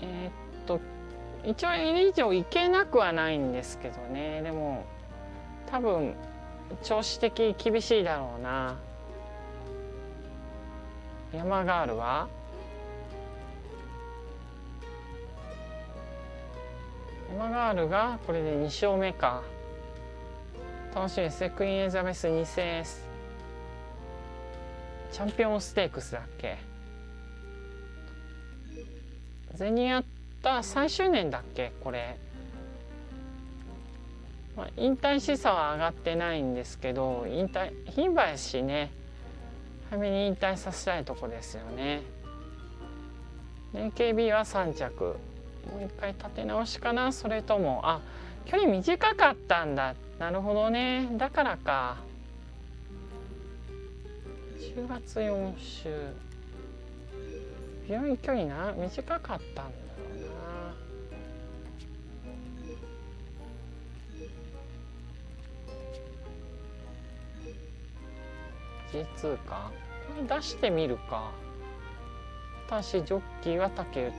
えー、っと一応エリ以上行けなくはないんですけどね。でも多分調子的厳しいだろうな。山ガールは？山ガールがこれで2勝目か。楽しみです。ねクイーンエリザベス2世チャンピオンステークスだっけ？ゼニアった最終年だっけ？これ、まあ、引退資産は上がってないんですけど引退牝馬やしね。早めに引退させたいとこですよね。AKB は3着。もう一回立て直しかな？それともあ距離短かったんだ。なるほどね。だからか。10月4週。病院距離な。短かったんだ通か。これ出してみるか。私ジョッキーは竹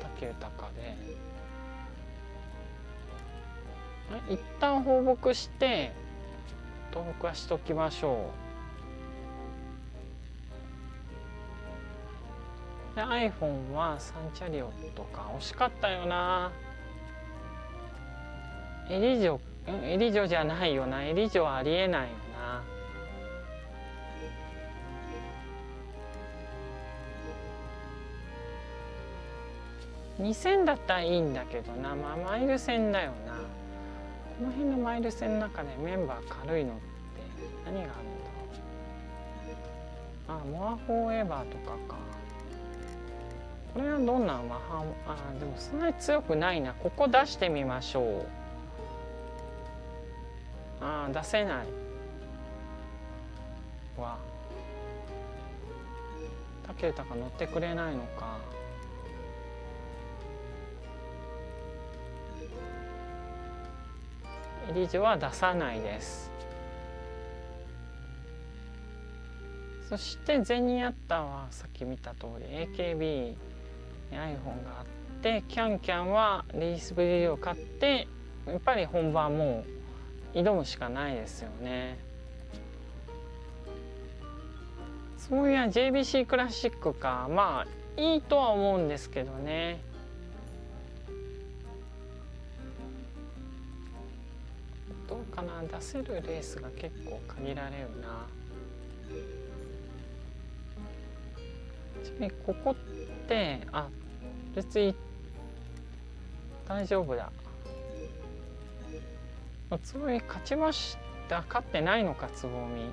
竹豊で。一旦放牧して登録はしときましょう。で iPhone はサンチャリオットか惜しかったよな。エリジョエリジョじゃないよな。エリジョありえないよ2000だったらいいんだけどな、まあ、マイル戦だよな。この辺のマイル戦の中でメンバー軽いのって何があるんだろう。あモアフォーエバーとかか。これはどんな馬あでもそんなに強くないな。ここ出してみましょう。あ出せない。わ。武豊乗ってくれないのか。理事は出さないです。そしてゼニアッタはさっき見た通り AKB に iPhone があってキャンキャンはリースブリを買ってやっぱり本番もう挑むしかないですよね。そういう JBC クラシックかまあいいとは思うんですけどね。どうかな。出せるレースが結構限られるな。ちなみにここってあ別に大丈夫だ。つぼみ勝ちました。勝ってないのかつぼみ。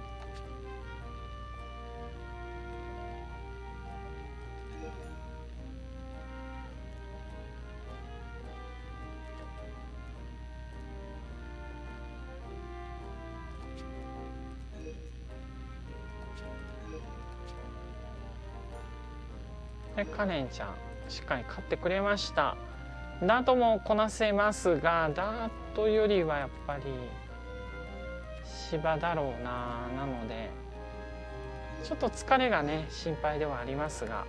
でカレンちゃんしっかり勝ってくれました。ダートもこなせますがダートよりはやっぱり芝だろうななのでちょっと疲れがね心配ではありますが。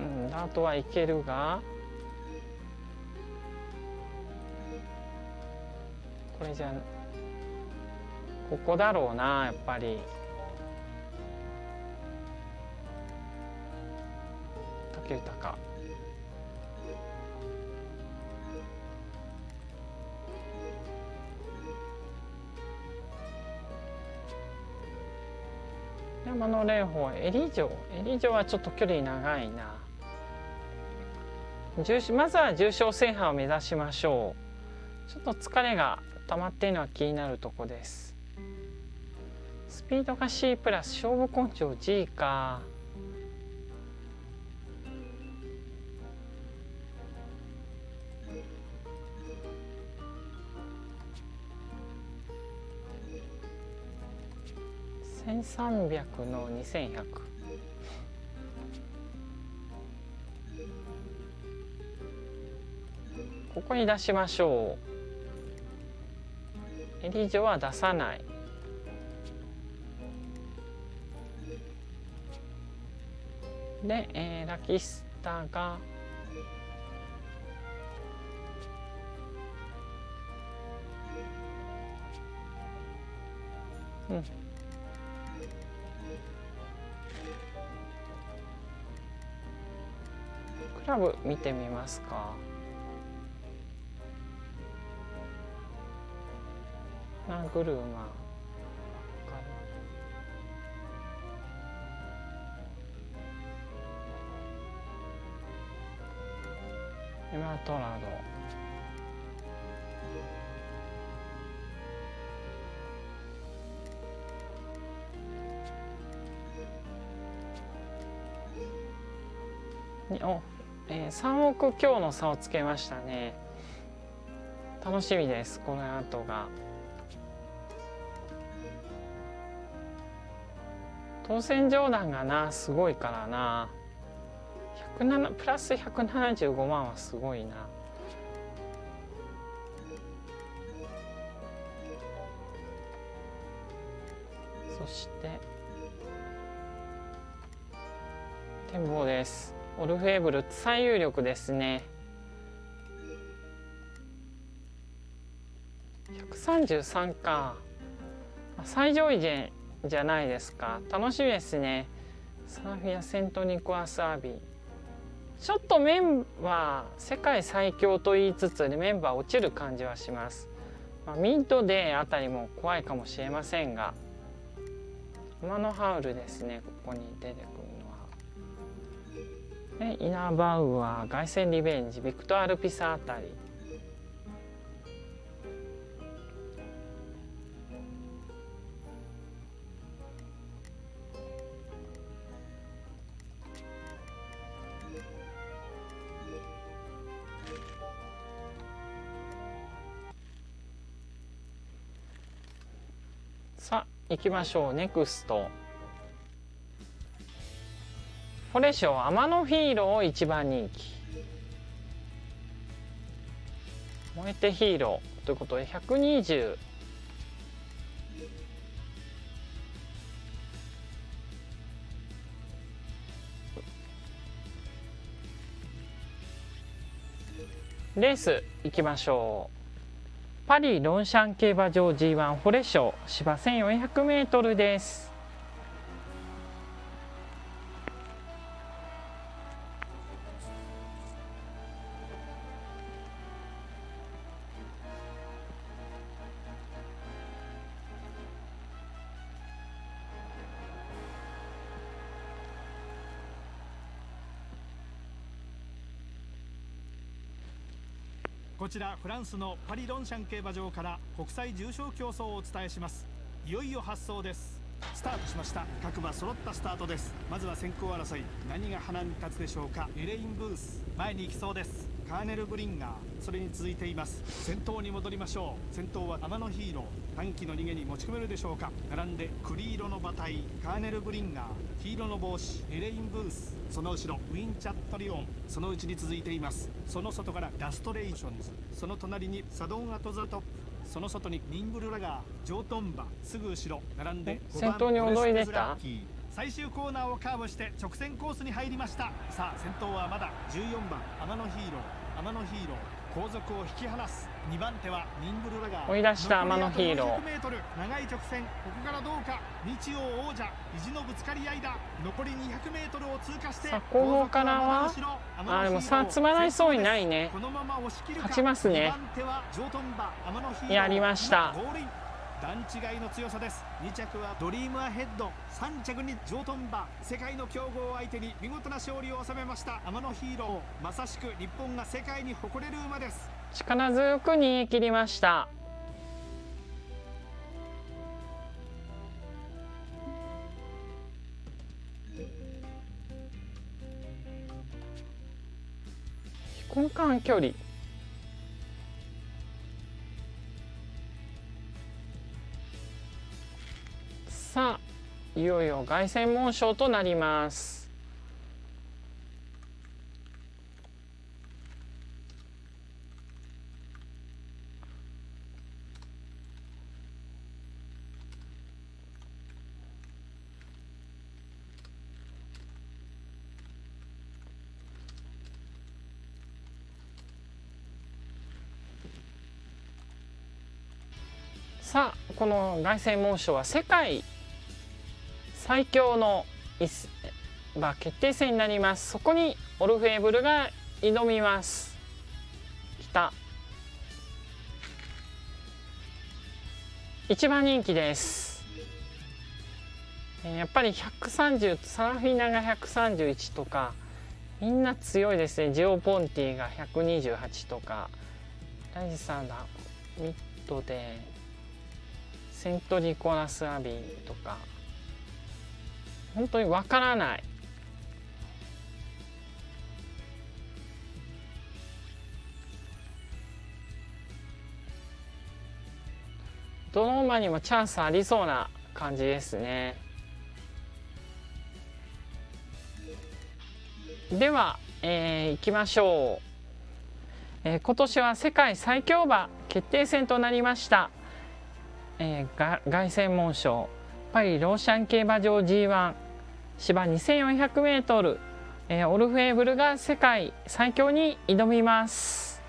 うんダートはいけるがこれじゃここだろうなやっぱり。竹豊山の蓮舫エリ城。エリ城はちょっと距離長いな。重まずは重賞制覇を目指しましょう。ちょっと疲れが溜まっているのは気になるとこです。スピードが C プラス勝負根性 G か。1300の2100ここに出しましょう。エリジョは出さない。で、えー、ラキスタが。うん。ラブ見てみますか。なグルーマエマトラド。えー、3億強の差をつけましたね。楽しみですこの後が。当選冗談がなすごいからな。107プラス175万はすごいな。フェーブル最有力ですね。133か。最上位じゃないですか。楽しみですね。サーフィアセントニコアスアービ。ーちょっとメンバー世界最強と言いつつメンバー落ちる感じはします、まあ、ミントデーあたりも怖いかもしれませんがマノハウルですねここに出てくる。でイナバウアー凱旋リベンジビクトアルピサあたり。さあ行きましょう。ネクスト。フォレショアマノフィーロ一番人気。燃えてヒーローということで120レース行きましょう。パリロンシャン競馬場 G1 フォレショー芝 1400m です。こちらフランスのパリ・ロンシャン競馬場から国際重賞競走をお伝えします。いよいよ発走です。スタートしました。各馬揃ったスタートです。まずは先行争い。何がハナに立つでしょうか。エレイン・ブース。前に行きそうです。カーネル・ブリンガー。それに続いています。先頭に戻りましょう。先頭は天野ヒーロー。単騎の逃げに持ち込めるでしょうか。並んで栗色の馬体。カーネル・ブリンガー。黄色の帽子。エレイン・ブース。その後ろウィンチャットリオン。そのうちに続いています。その外からラストレーションズ。その隣にサドン・アト・ザ・トップ。その外にニンブルラガー。ジョートンバ。すぐ後ろ並んで5番先頭に躍り出た？プレステズラッキー。最終コーナーをカーブして直線コースに入りました。さあ先頭はまだ14番。天野ヒーロー。天野ヒーロー後続を引き離す。2番手はニンブルラガー。追い出した天野ヒーロー。400m 長い直線。ここからどうか。日曜王者。意地のぶつかり合いだ。残り 200m を通過してさあ後方からはあでも差つまらいそうにないね。このまま押し切るか。勝ちますね。2番手はジョートンバ天野ヒーロー。やりました段違いの強さです。2着はドリームアヘッド。3着にジョートンバ。世界の強豪を相手に見事な勝利を収めました。天野ヒーロー。まさしく日本が世界に誇れる馬です。力強く逃げ切りました。飛行間距離。さあいよいよ凱旋門賞となります。さあこの凱旋門賞は世界最強の椅子馬決定戦になります。そこにオルフェーブルが挑みます。きた。一番人気です。えやっぱり130サラフィナが131とかみんな強いですね。ジオポンティが128とかライジさんだミッドでセント・ニコラス・アビーとか。本当にわからない。どの馬にもチャンスありそうな感じですね。では、えー、行きましょう、えー今年は世界最強馬決定戦となりました。えーが凱旋門賞パリローシャン競馬場 G1 芝 2400m、えーオルフェーブルが世界最強に挑みます。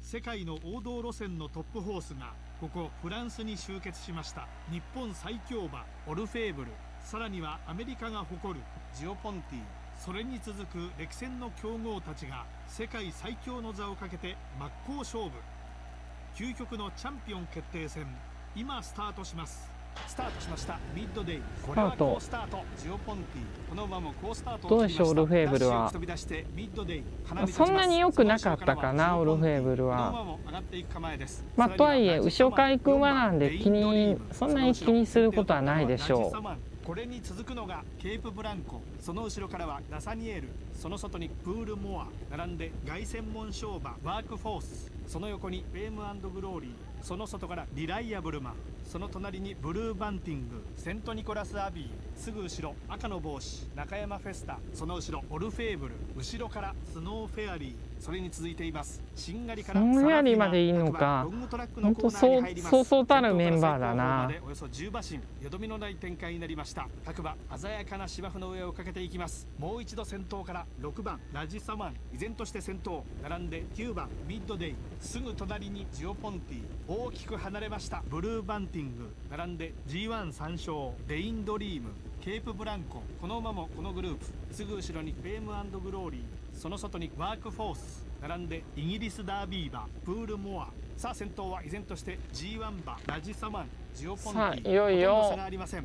世界の王道路線のトップホースがここフランスに集結しました。日本最強馬オルフェーブル。さらにはアメリカが誇るジオポンティ。それに続く歴戦の強豪たちが世界最強の座をかけて真っ向勝負。究極のチャンピオン決定戦。今スタートします。スタートしました。ミッドデイ。これはスタート。好スタート。ジオポンティ。この馬も好スタートどうでしょうオルフェーブルは。ダッシュよく飛び出してミッドデイ。花火そんなに良くなかったかなオルフェーブルは。まあとはいえ後ろから行く馬なんで気にそんなに気にすることはないでしょう。これに続くのがケープブランコ。その後ろからはダサニエル。その外にプールモア。並んで凱旋門賞馬ワークフォースその横にフェームグローリー。その外からリライアブルマンその隣にブルーバンティング。セントニコラス・アビー。すぐ後ろ赤の帽子。ナカヤマフェスタ。その後ろオルフェーブル。後ろからスノーフェアリー。それに続いています。しんがりからスノーフェアリーまでいいのか。本当そうそうそうたるメンバーだな。およそ10馬身。よどみのない展開になりました。各馬鮮やかな芝生の上をかけていきます。もう一度先頭から。6番。ラジサマン。依然として先頭。並んで9番。ミッドデイ。すぐ隣にジオポンティ大きく離れました。ブルーバンティング。並んで G13 勝。デインドリーム。ケープブランコ。この馬もこのグループ。すぐ後ろにフェームグローリー。その外にワークフォース。並んでイギリスダービー馬。プールモア。さあ先頭は依然として G1 馬ラジサマンジオポンティ。さあいよいよ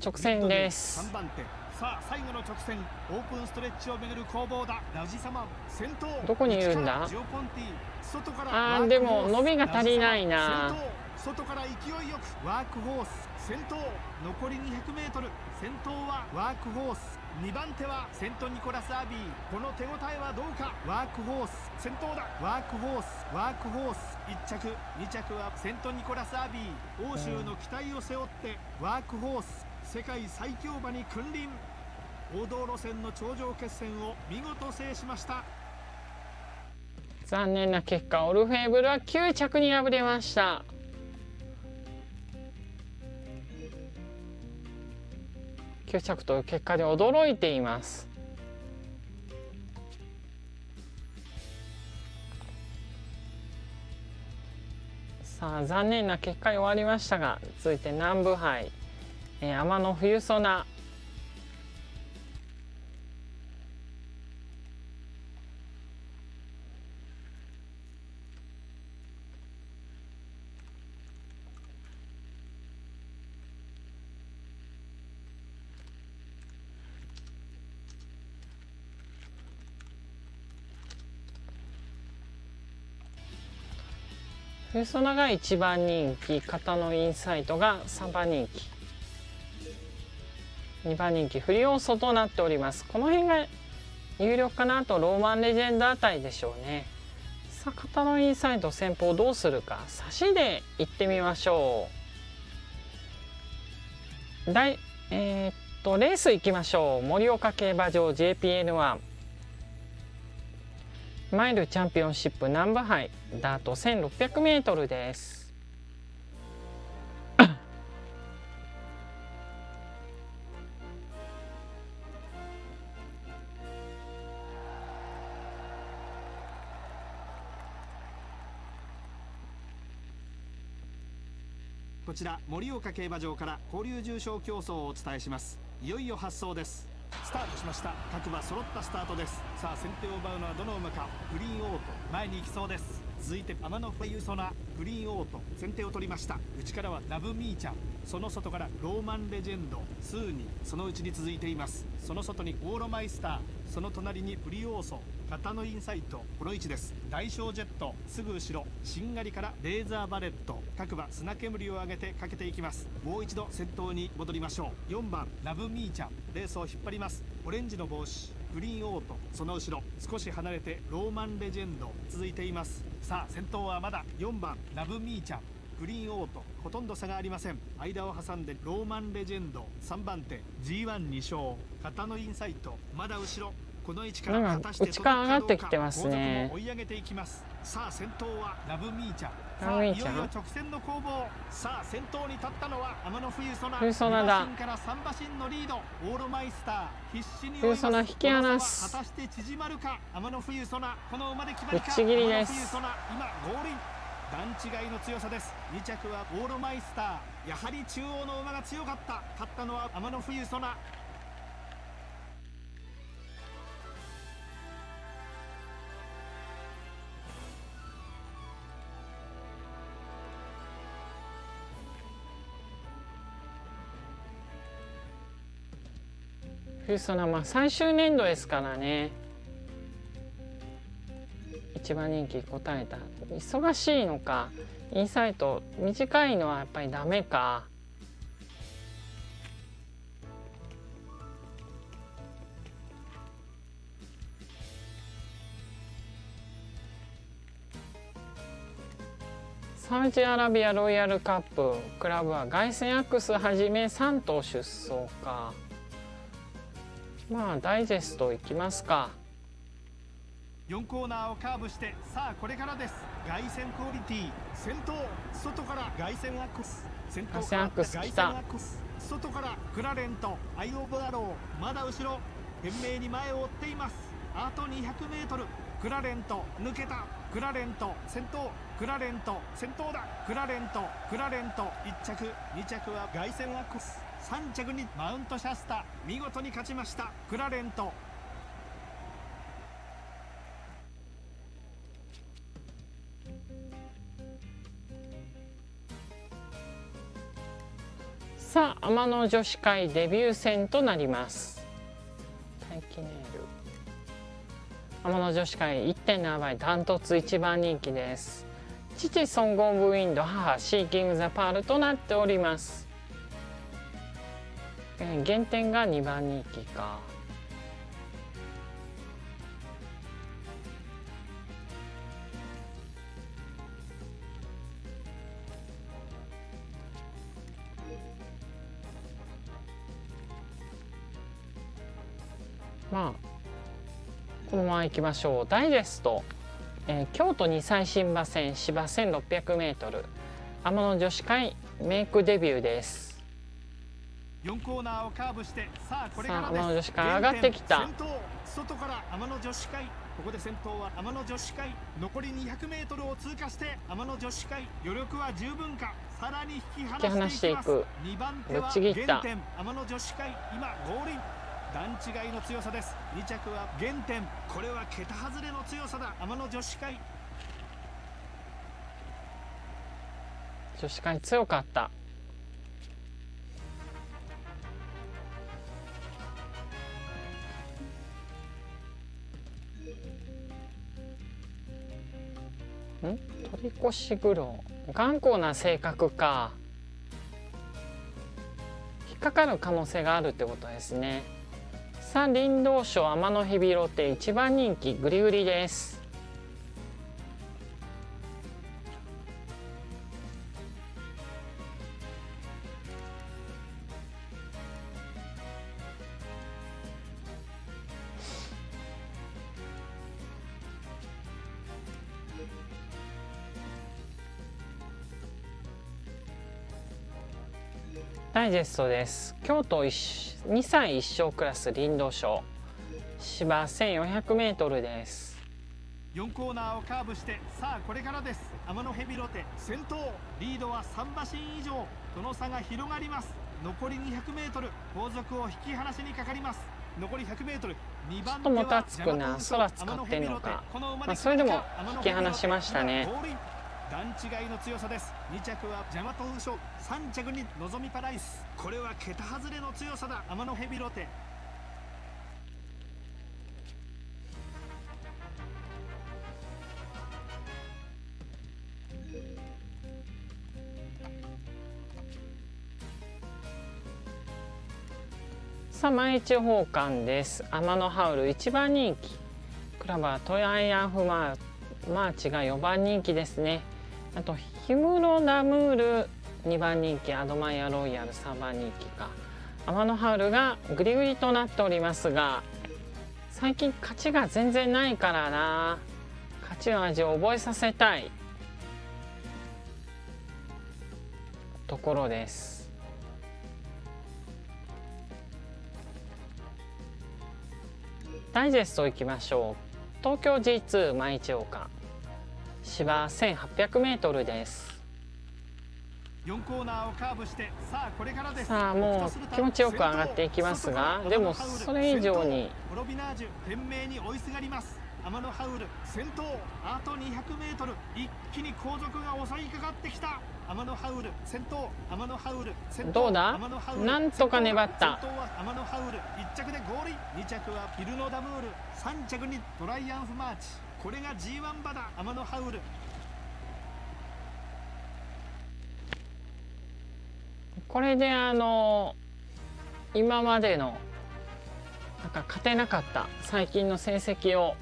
直線です。3番手。さあ最後の直線オープンストレッチをめぐる攻防だ。ラジサマン先頭。どこにいるんだ？ジオポンティ。外からあーでも伸びが足りないな。外から勢いよくワークホース。先頭。残り 200m 先頭はワークホース2番手はセントニコラス・アビーこの手応えはどうか。ワークホース先頭だワークホースワークホース1着2着はセントニコラス・アビー欧州の期待を背負ってワークホース世界最強馬に君臨。王道路線の頂上決戦を。見事制しました残念な結果オルフェーブルは9着に敗れました。9着という結果で驚いています。さあ残念な結果に終わりましたが続いて南部杯、えー、天の冬ソナ冬ソナが1番人気型のインサイトが3番人気。2番人気フリオーソとなっております。この辺が有力かなとローマンレジェンドあたりでしょうね。さあ型のインサイト先方どうするか。差しで行ってみましょう。大えー、っとレース行きましょう。盛岡競馬場 JPN1 マイルチャンピオンシップナンバー杯ダート 1600m です。こちら盛岡競馬場から交流重賞競争をお伝えしますいよいよ発走ですスタートしました。各馬揃ったスタートです。さあ先手を奪うのはどの馬か。グリーンオート。前に行きそうです。続いて天野ファイユソナグリーンオート。先手を取りました。内からはラブミーちゃん。その外からローマンレジェンド。スーニそのうちに続いています。その外にオーロマイスター。その隣にプリオーソ。型のインサイトこの位置です。大小ジェットすぐ後ろしんがりからレーザーバレット各馬砂煙を上げてかけていきます。もう一度先頭に戻りましょう。4番ラブミーちゃん。レースを引っ張ります。オレンジの帽子グリーンオートその後ろ。少し離れてローマンレジェンド続いています。さあ先頭はまだ。4番ラブミーちゃん。グリーンオートほとんど差がありません。間を挟んでローマンレジェンド。3番手 G12 勝。型のインサイトまだ後ろ。この位置から果たして内側上がってきてますね。追い上げていきます。さあ先頭はラブミーちゃん。さあいよいよ直線の攻防。さあ先頭に立ったのは天野冬ソナ冬ソナだ。2馬身から3馬身のリード。オーロマイスター。必死に冬ソナ引き離す。果たして縮まるか？天野冬ソナこの馬で決まりか？ぶっちぎりです。今ゴールイン。段違いの強さです。2着はオーロマイスター。やはり中央の馬が強かった。勝ったのは天野冬ソナ冬ソナまあ最終年度ですからね。一番人気答えた。忙しいのかインサイト短いのはやっぱりダメか。サウジアラビアロイヤルカップクラブは凱旋アックスはじめ3頭出走か。まあダイジェストいきますか。4コーナーをカーブしてさあこれからです。凱旋クオリティ。先頭外から凱旋アックス。先頭凱旋アックス来た。凱旋アックス。外からクラレント。アイオブアロー。まだ後ろ。懸命に前を追っています。あと 200m クラレント。抜けた。クラレント。先頭。クラレント。先頭だ。クラレント。クラレント。1着。2着は凱旋アックス3着にマウントシャスタ見事に勝ちました。クラレント。さあ天野女子会デビュー戦となります。大気ネイル。天野女子会1.7倍ダントツ一番人気です。父ソンゴンブウィンド母シーキングザパールとなっております。えー減点が2番人気か。まあこのまま行きましょう。ダイジェスト、えー京都二歳新馬戦芝 1600m 天野女子会メイクデビューです。4コーナーをカーブしてさあこれから天野女子会上がってきた。先頭外から天野女子会。ここで先頭は天野女子会。残り 200m を通過して天野女子会。余力は十分か。さらに引き離していきます。引き離2番手は原点天野女子会。今合輪段違いの強さです。2着は原点。これは桁外れの強さだ。天野女子会。女子会強かったん？取り越し苦労。頑固な性格か。引っかかる可能性があるってことですね。さあ林道賞天のヘビロテ一番人気。グリグリです。ダイジェストです。京都一2歳一生クラス林道賞芝 1400m です。4コーナーをカーブしてさあこれからです。天野ヘビロテ先頭リードは3馬身以上。その差が広がります。残り 200m 後続を引き離しにかかります。残り 100m 2番ちょっともたつくな。空使ってんのか。まあそれでも引き離しましたね段違いの強さです。2着はジャマトウショ3着にのぞみパライス。これは桁外れの強さだ。天野ヘビロテ。さあ毎日奉還です。天野ハウル1番人気。クラブはトライアンフマーチが4番人気ですね。あとヒムロダムール2番人気アドマイヤロイヤル3番人気か。天野ハウルがグリグリとなっておりますが最近勝ちが全然ないからな。勝ちの味を覚えさせたい。ところです。ダイジェストいきましょう。東京 G2 毎日王冠。芝 1800m です。4コーナーをカーブしてさあこれからです。さあもう気持ちよく上がっていきますがでもそれ以上に。プロビナージュ懸命に追いすがります。天野ハウル先頭あと 200m 一気に後続が襲いかかってきた。天野ハウル先頭天野ハウル先頭どうだ？なんとか粘った。先頭は天野ハウル。1着で合輪2着はピルノダムール。3着にトライアンフマーチこれが G1 馬だ天野ハウルこれであの今までのなんか勝てなかった最近の成績を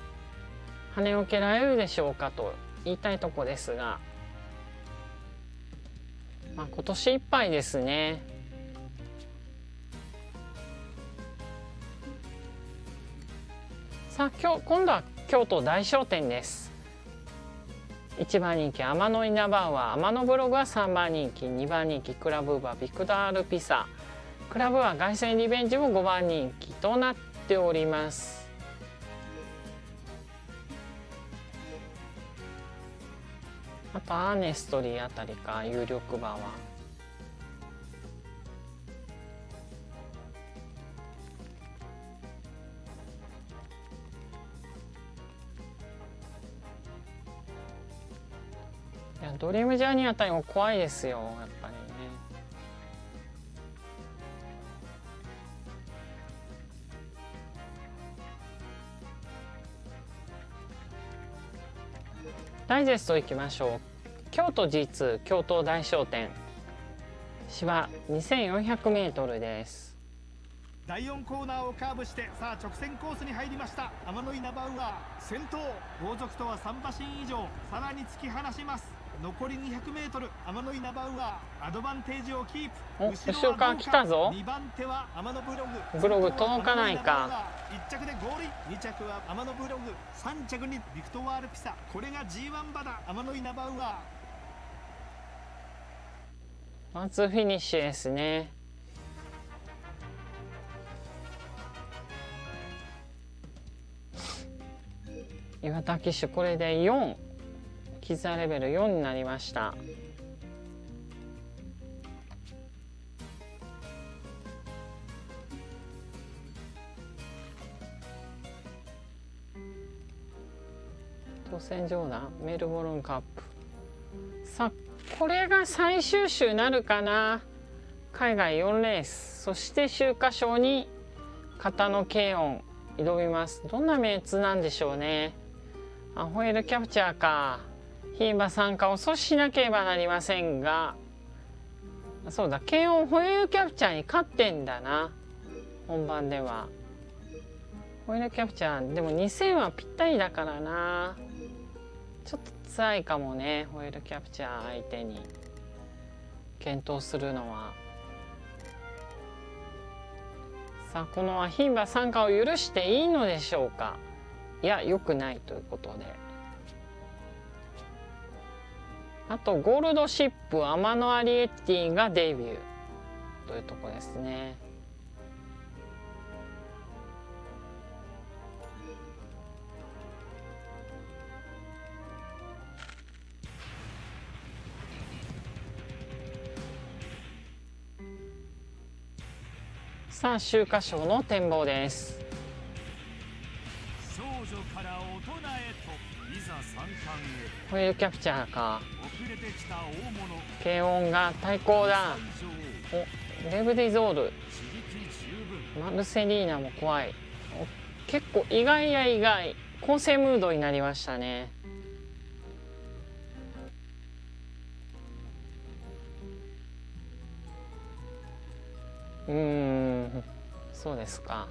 跳ねのけられるでしょうかと言いたいとこですが、まあ、今年いっぱいですね。さあ今日今度は京都大商店です。1番人気天野稲葉は天野ブログは3番人気2番人気クラブーバービクダールピサクラブは凱旋リベンジも5番人気となっております。あとアーネストリーあたりか有力馬は。いやドリームジャーニーあたりも怖いですよやっぱりね。ダイジェストいきましょう。京都 G2 京都大商店。芝 2400m です。第4コーナーをカーブしてさあ直線コースに入りました。天野稲バウアー先頭。後続とは3馬身以上。さらに突き放します。残り 200m 天の稲バウアーアドバンテージをキープ。お後ろから来たぞ。2番手は天野ブログ。ブログ届かないか。1着でゴール2着は天野ブログ。3着にビクトワールピサ。これが G1 馬だ。天の稲バウアーまずフィニッシュですね。岩田騎手これで4キザレベル4になりました。当選上段メルボルンカップ。さあこれが最終週なるかな。海外4レース。そして秋華賞に型の軽音挑みます。どんなメンツなんでしょうね。あホイールキャプチャーか。牝馬参加を阻止しなければなりませんがそうだ軽音ホイールキャプチャーに勝ってんだな本番では。ホイールキャプチャーでも2000はぴったりだからな。ちょっと辛いかもねホイールキャプチャー相手に。検討するのは。さあこのアヒンバ参加を許していいのでしょうか。いや良くないということで。あとゴールドシップアマノアリエッティがデビューというとこですね。さあ秋華賞の展望です。少女からホイールキャプチャーか。遅れてきた大物。軽音が対抗だ。おレブディゾールマルセリーナも怖い。お結構意外や意外。構成ムードになりましたね。うーん。そうですか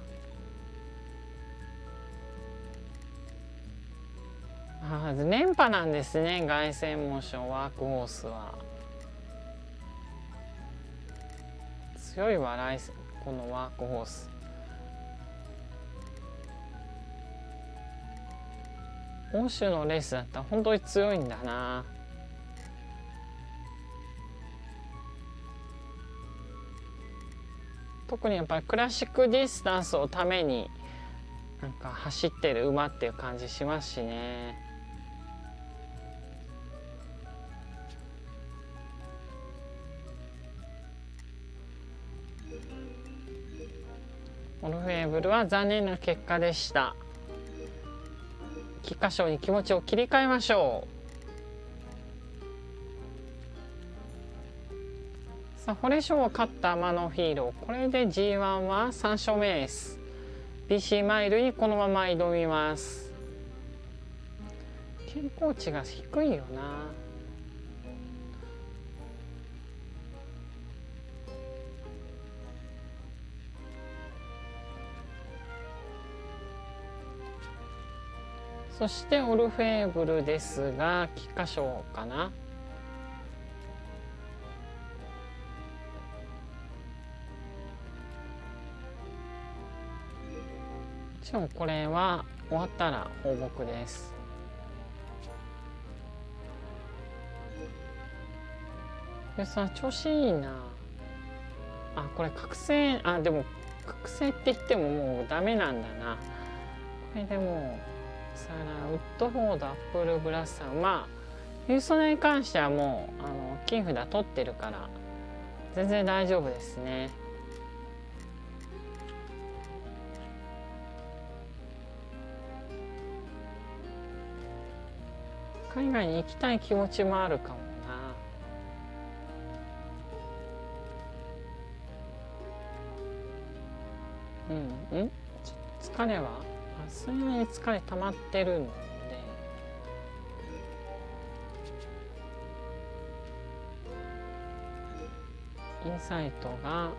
あ連覇なんですね。凱旋モーションワークフォースは。強いわライスこのワークフォース。欧州のレースだったら本当に強いんだな。特にやっぱりクラシックディスタンスをためになんか走ってる馬っていう感じしますしね。オルフェーブルは残念な結果でした。菊花賞に気持ちを切り替えましょう。さあホレ賞を勝ったマノフィーロこれで G1 は3勝目です。BC マイルにこのまま挑みます。健康値が低いよな。そしてオルフェーブルですが菊花賞かな。もちろんこれは終わったら放牧です。でさ調子いいな。あこれ覚醒あでも覚醒って言ってももうダメなんだな。これでもうさらウッドフォードアップルブラッサーまあユーソネに関してはもうあの金札取ってるから全然大丈夫ですね。海外に行きたい気持ちもあるかもな。うんうん？ちょ疲れは？水面に疲れ溜まってるんでインサイトが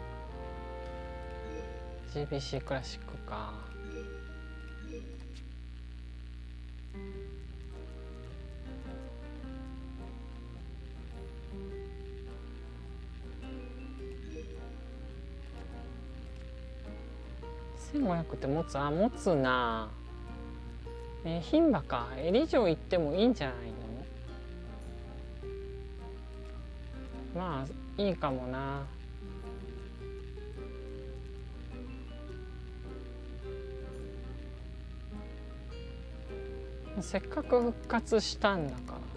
GBC クラシックか。1500って持つあ持つな。え牝馬か。エリ城行ってもいいんじゃないの？まあいいかもな。せっかく復活したんだから。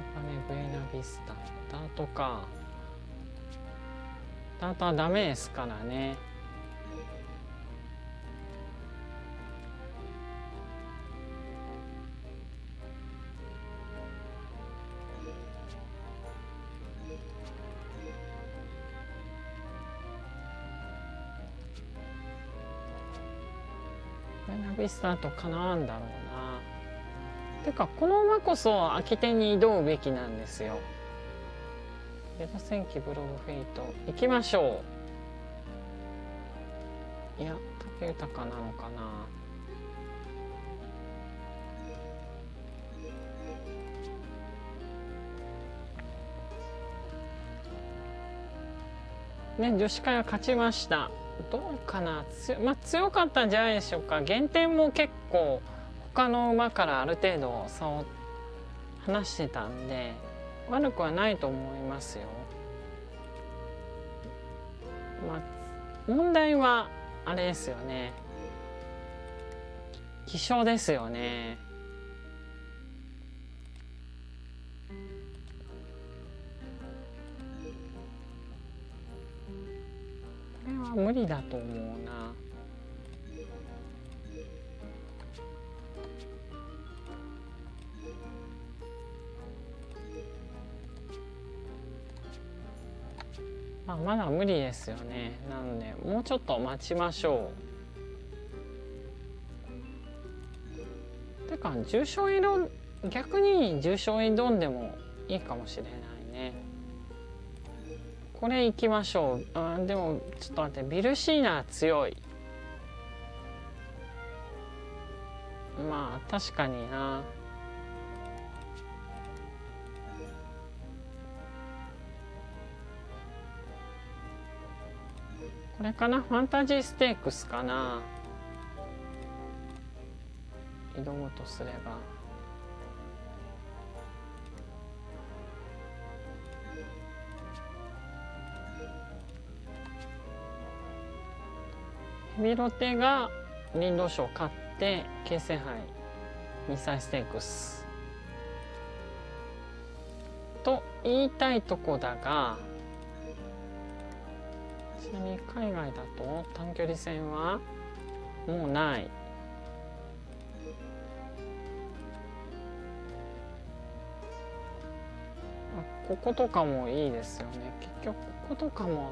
なやっぱねブエナビスタダートか。ダートはダメですからね。ブエナビスタとかなんだろうてかこの馬こそ空き手に挑むべきなんですよ。江戸戦記ブログフェイト行きましょう。いや武豊なのかな。ね女子会は勝ちました。どうかな？つまあ、強かったんじゃないでしょうか。減点も結構他の馬からある程度差を離してたんで悪くはないと思いますよ。まあ問題はあれですよね気象ですよね。これは無理だと思うな。まあ、まだ無理ですよね。なのでもうちょっと待ちましょう。てか重症挑ん逆に重症挑んでもいいかもしれないね。これいきましょう。あでもちょっと待ってビルシーナ強い。まあ確かにな。これかな？ファンタジーステークスかな？挑むとすれば。ヘビロテが林道賞を勝って京成杯2歳ステークス。と言いたいとこだがちなみに海外だと短距離戦はもうない。あこことかもいいですよね。結局こことかも。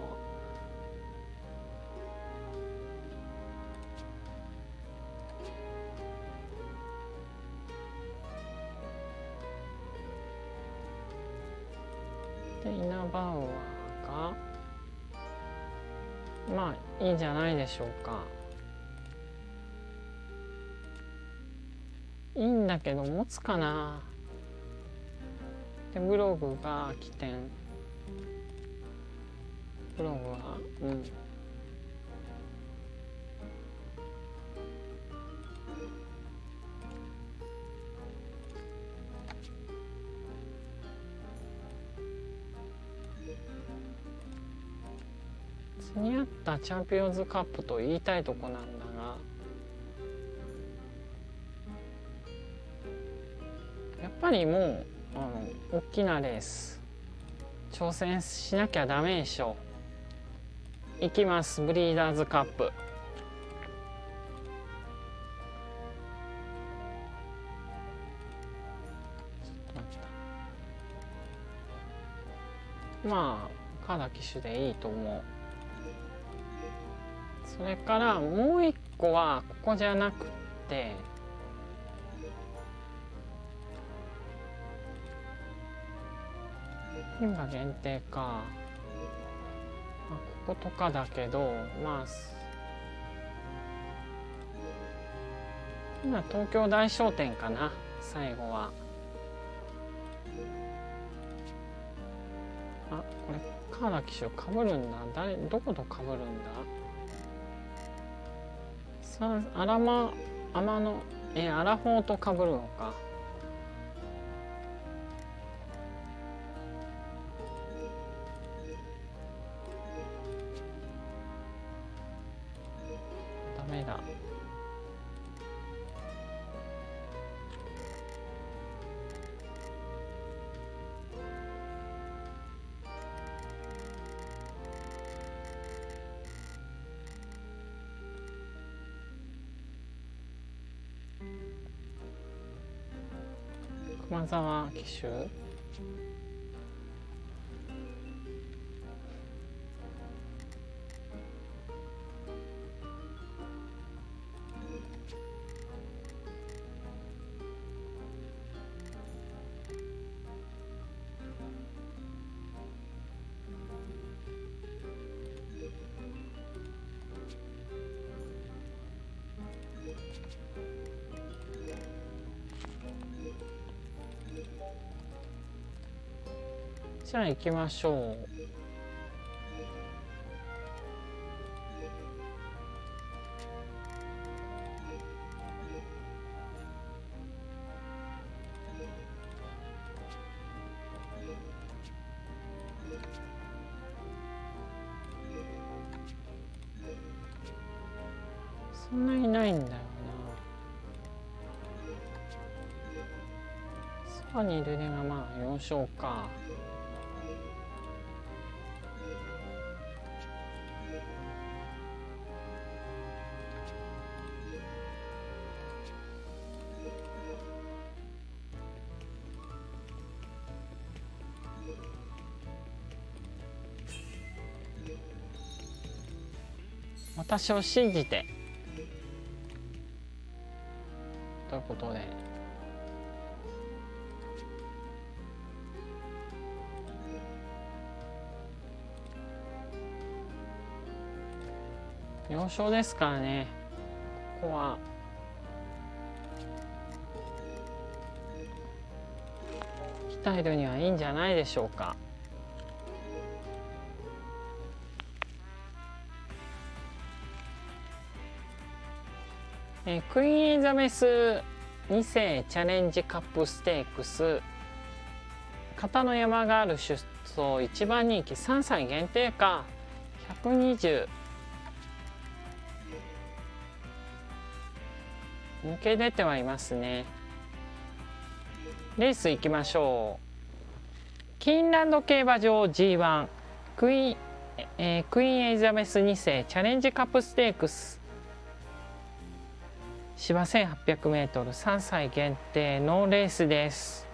でイナバウアー。まあいいんじゃないでしょうか。いいんだけど持つかな。でブログが起点。ブログはうん。に合ったチャンピオンズカップと言いたいとこなんだが。やっぱりもうあの大きなレース挑戦しなきゃダメでしょ。いきますブリーダーズカップ。まあカーダ騎手でいいと思う。それからもう一個はここじゃなくて今限定か、まあ、こことかだけどまあ今東京大商店かな最後は。あこれ川田騎手かぶるんだ。誰どことかぶるんだ？さあらま天のえアラフォーとかぶるのか。沢ゃあ行きましょう。私を信じて。ということで。4勝ですからね。ここは。鍛えるにはいいんじゃないでしょうか。えー、クイーンエリザベス2世チャレンジカップステークス片の山がある出走一番人気3歳限定か。120抜け出てはいますね。レース行きましょう。キンランド競馬場 G1 クイーン、えー、クイーンエリザベス2世チャレンジカップステークス芝 1800m3 歳限定のレースです。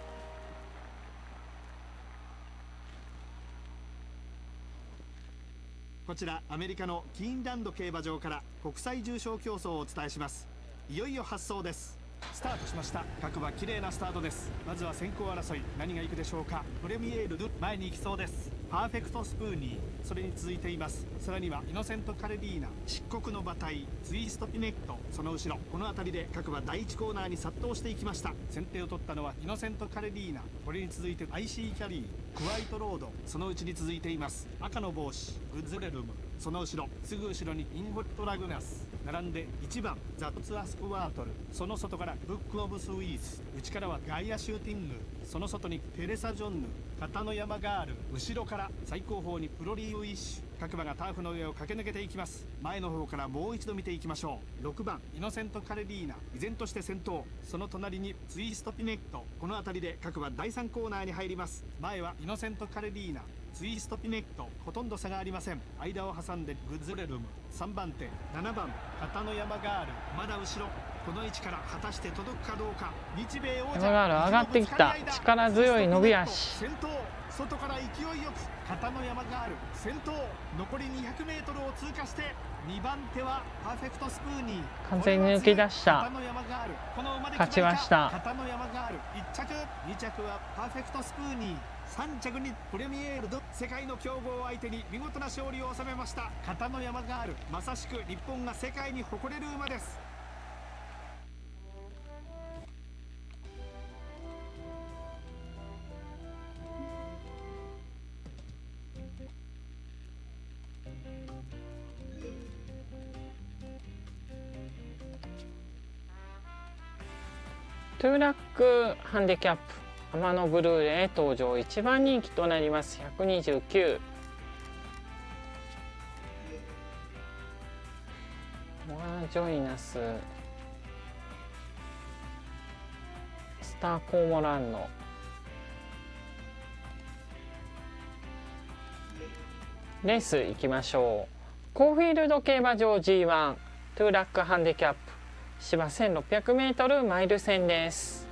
こちらアメリカのキーンランド競馬場から国際重賞競争をお伝えします。いよいよ発走です。スタートしました。各馬綺麗なスタートです。まずは先行争い何がいくでしょうか。プレミエールド前に行きそうです。パーフェクトスプーニーそれに続いています。さらにはイノセントカレリーナ漆黒の馬体ツイストピネットその後ろこの辺りで各馬第1コーナーに殺到していきました。先手を取ったのはイノセントカレリーナこれに続いて IC キャリークワイトロードそのうちに続いています。赤の帽子グッズレルム。その後ろすぐ後ろにインゴットラグナス。並んで1番ザ・ツアスクワートル。その外からブック・オブ・スウィース内からはガイア・シューティング。その外にテレサ・ジョンヌ。片の山ガール。後ろから最後方にプロリー・ウィッシュ。各馬がターフの上を駆け抜けていきます。前の方からもう一度見ていきましょう。6番イノセント・カレリーナ。依然として先頭。その隣にツイスト・ピネット。この辺りで各馬第3コーナーに入ります。前はイノセント・カレリーナ。ツイストピネットほとんど差がありません。間を挟んでグッズレルム。3番手7番片の山ガール。まだ後ろ。この位置から果たして届くかどうか。日米王者。山ガール上がってきた。力強い伸び足。先頭。外から勢いよく。片野山がある先頭。残り 200m を通過して。2番手はパーフェクトスプーニー。完全に抜き出した。勝ちました。片野山がある1着。2着はパーフェクトスプーニー3着にプレミエールド世界の強豪を相手に見事な勝利を収めました。片野山がある。まさしく日本が世界に誇れる馬です。トゥーラックハンディキャップ。天のブルーレイ登場一番人気となります。129モアジョイナス。スターコーモランド。レース行きましょう。コーフィールド競馬場 G1 トゥーラックハンディキャップ。芝 1600m マイル戦です。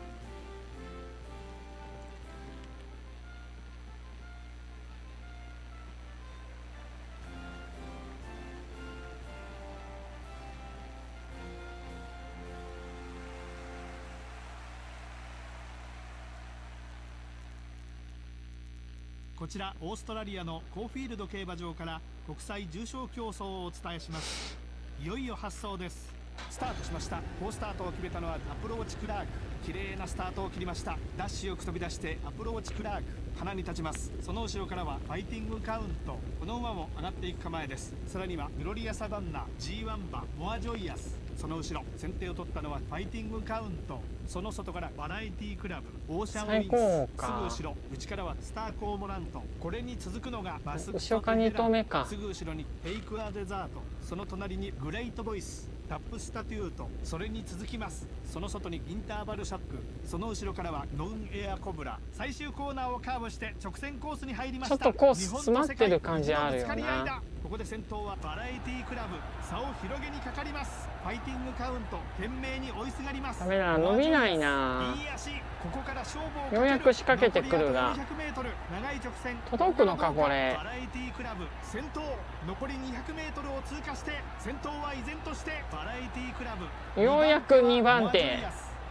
ちらオーストラリアのコーフィールド競馬場から国際重賞競争をお伝えします。いよいよ発走です。スタートしました。好スタートを決めたのはアプローチクラーク。綺麗なスタートを切りました。ダッシュよく飛び出してアプローチクラーク。ハナに立ちます。その後ろからはファイティングカウント。この馬も上がっていく構えです。さらにはグロリアサバンナ G1 馬モアジョイアス。その後ろ先手を取ったのはファイティングカウント。その外からバラエティクラブオーシャンウィンすぐ後ろ内からはスターコーモラント。これに続くのがバス後ろから二頭目か。すぐ後ろにフェイクアデザート。その隣にグレイトボイスタップスタテュート。それに続きます。その外にインターバルシャック。その後ろからはノンエアコブラ。最終コーナーをカーブして直線コースに入りました。ちょっとコース詰まってる感じあるよな。ここで先頭はバラエティクラブ。差を広げにかかりますファイティングカウント懸命に追いすがります。ダメだ伸びないな。いい足ここから勝負をようやく仕掛けてくるが残りあと 200m 長い直線。届くのかこれ。バラエティクラブ。先頭残り 200m を通過して先頭は依然としてバラエティクラブ。ようやく2番手。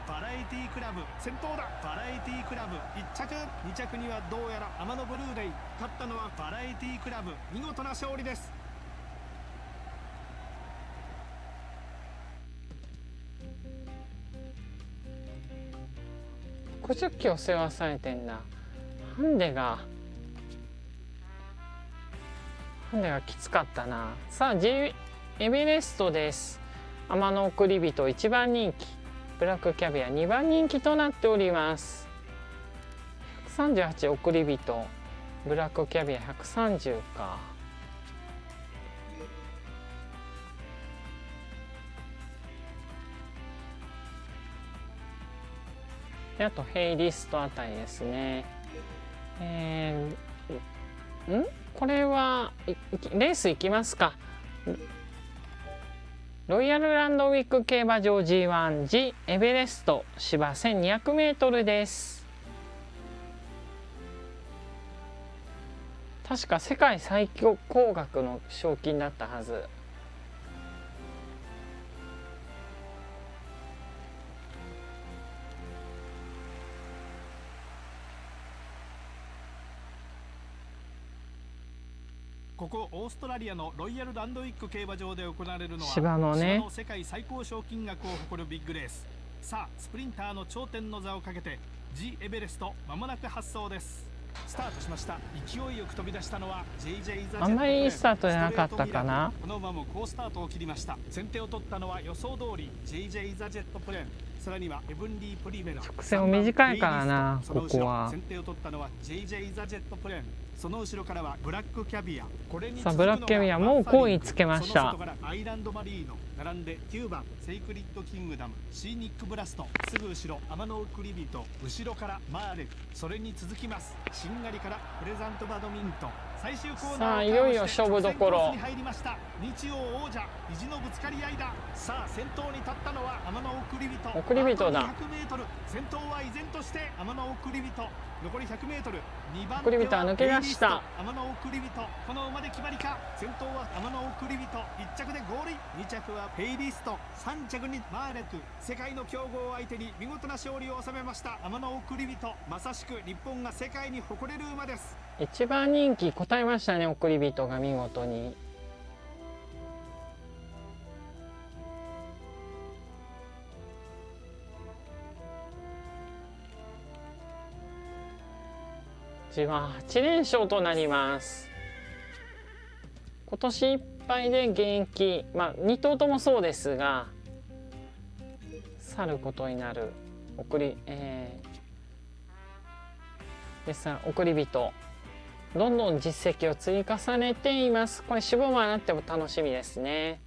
バラエティクラブ。先頭だ。バラエティクラブ。1着。2着にはどうやら天野ブルーレイ。勝ったのはバラエティクラブ。見事な勝利です50キロ世話されてんだハンデがハンデがきつかったな。さあ G エベレストです。天の送り人一番人気。ブラックキャビア2番人気となっております。138送り人。ブラックキャビア130か。であとヘイリストあたりですね。えー、ん？これはいいレース行きますか。ロイヤルランドウィーク競馬場 G1 ジエベレスト芝 1200m です。確か世界最高額の賞金だったはず。ここオーストラリアのロイヤルランドウィック競馬場で行われるのは芝のね。芝の世界最高賞金額を誇るビッグレース。さあスプリンターの頂点の座をかけて G エベレストまもなく発走です。スタートしました。勢いよく飛び出したのは JJ ザあんまりいいスタートじゃなかったかな。この馬も好スタートを切りました。先手を取ったのは予想通り JJ ザジェットプレーン。さらにはエブンリー・プリメラ直線も短いからなここは。先手を取ったのは JJ ザジェットプレーンその後ろからはブラックキャビア。これにさあブラックキャビアもう好位つけました。その外からアイランドマリーノ並んで9番セイクリッドキングダム。シーニックブラスト。すぐ後ろ天の送り人。後ろからマーレフ。それに続きます。しんがりからプレザントバドミントンさあいよいよ勝負どころ。日曜王者意地のぶつかり合いだ。さあ先頭に立ったのは天の送り人送り人だ。あと 200m 100m 先頭は依然として天の送り人残り 100m2 番送り人は抜け出した。天の送り人この馬で決まりか。先頭は天の送り人1着でゴールイン。2着はペイリスト。3着にマーレク。世界の強豪を相手に見事な勝利を収めました。天の送り人まさしく日本が世界に誇れる馬です一番人気答えましたね送り人が見事に。じわ8連勝となります。今年いっぱいで現役まあ2頭ともそうですが去ることになる送りえー、でさ送り人。どんどん実績を積み重ねています。これ渋馬になっても楽しみですね。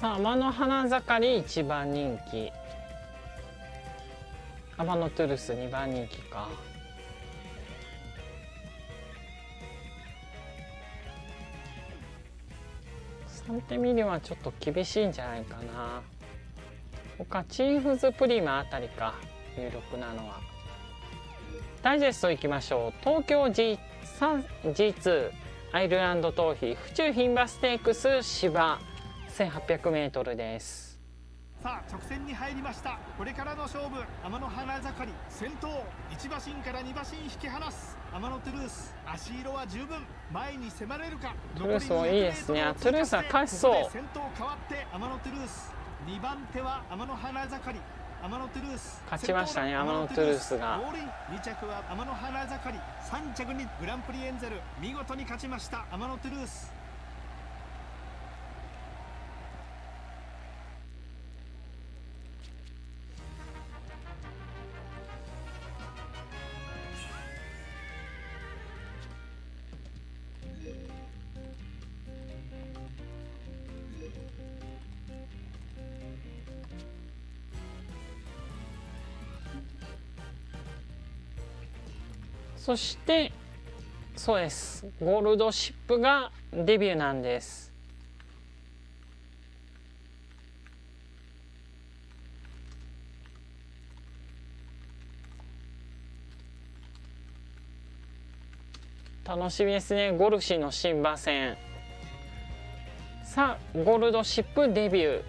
さあ天の花盛り一番人気。アマノトゥルス二番人気か。3手ミリはちょっと厳しいんじゃないかな。他チーフズプリマあたりか。有力なのは。ダイジェストいきましょう。東京 G3 G2 アイルランド逃避府中牝馬ステークス芝。1800m です。さあ直線に入りました。これからの勝負。天の花盛り先頭。1馬身から2馬身引き離す。天野トゥルース足色は十分。前に迫れるか。トゥルースもいいですね。トゥルースは勝ちそう。先頭変わって天野トゥルース。2番手は天の花盛り。天野トゥルース勝ちましたね天野トゥルースが。2着は天の花盛り。3着にグランプリエンゼル。見事に勝ちました。天野トゥルースそしてそうです。ゴールドシップがデビューなんです。楽しみですね。ゴルシの新馬戦。さあゴールドシップデビュ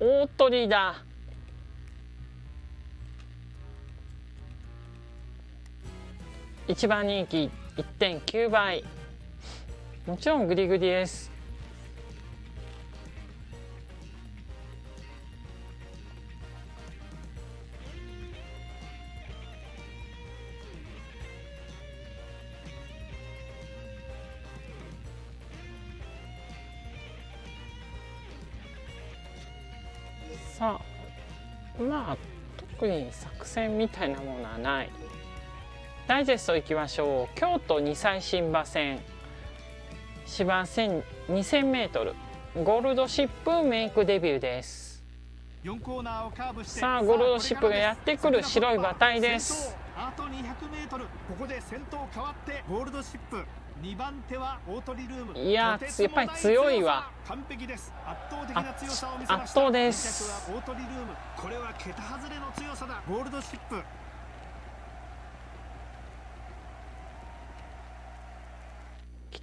ー。大鳥だ。一番人気1.9倍。もちろんグリグリです。さあまあ特に作戦みたいなものはない。ダイジェストいきましょう。京都2歳新馬戦芝 2000m ゴールドシップメイクデビューです。さあゴールドシップがやってくる白い馬体です。あと 200m ここで先頭変わってゴールドシップ。2番手はオートリルーム。いややっぱり強いわ。完璧です。圧倒的な強さを見せました。圧倒です。2着はオートリルーム。これは桁外れの強さだ。ゴールドシップ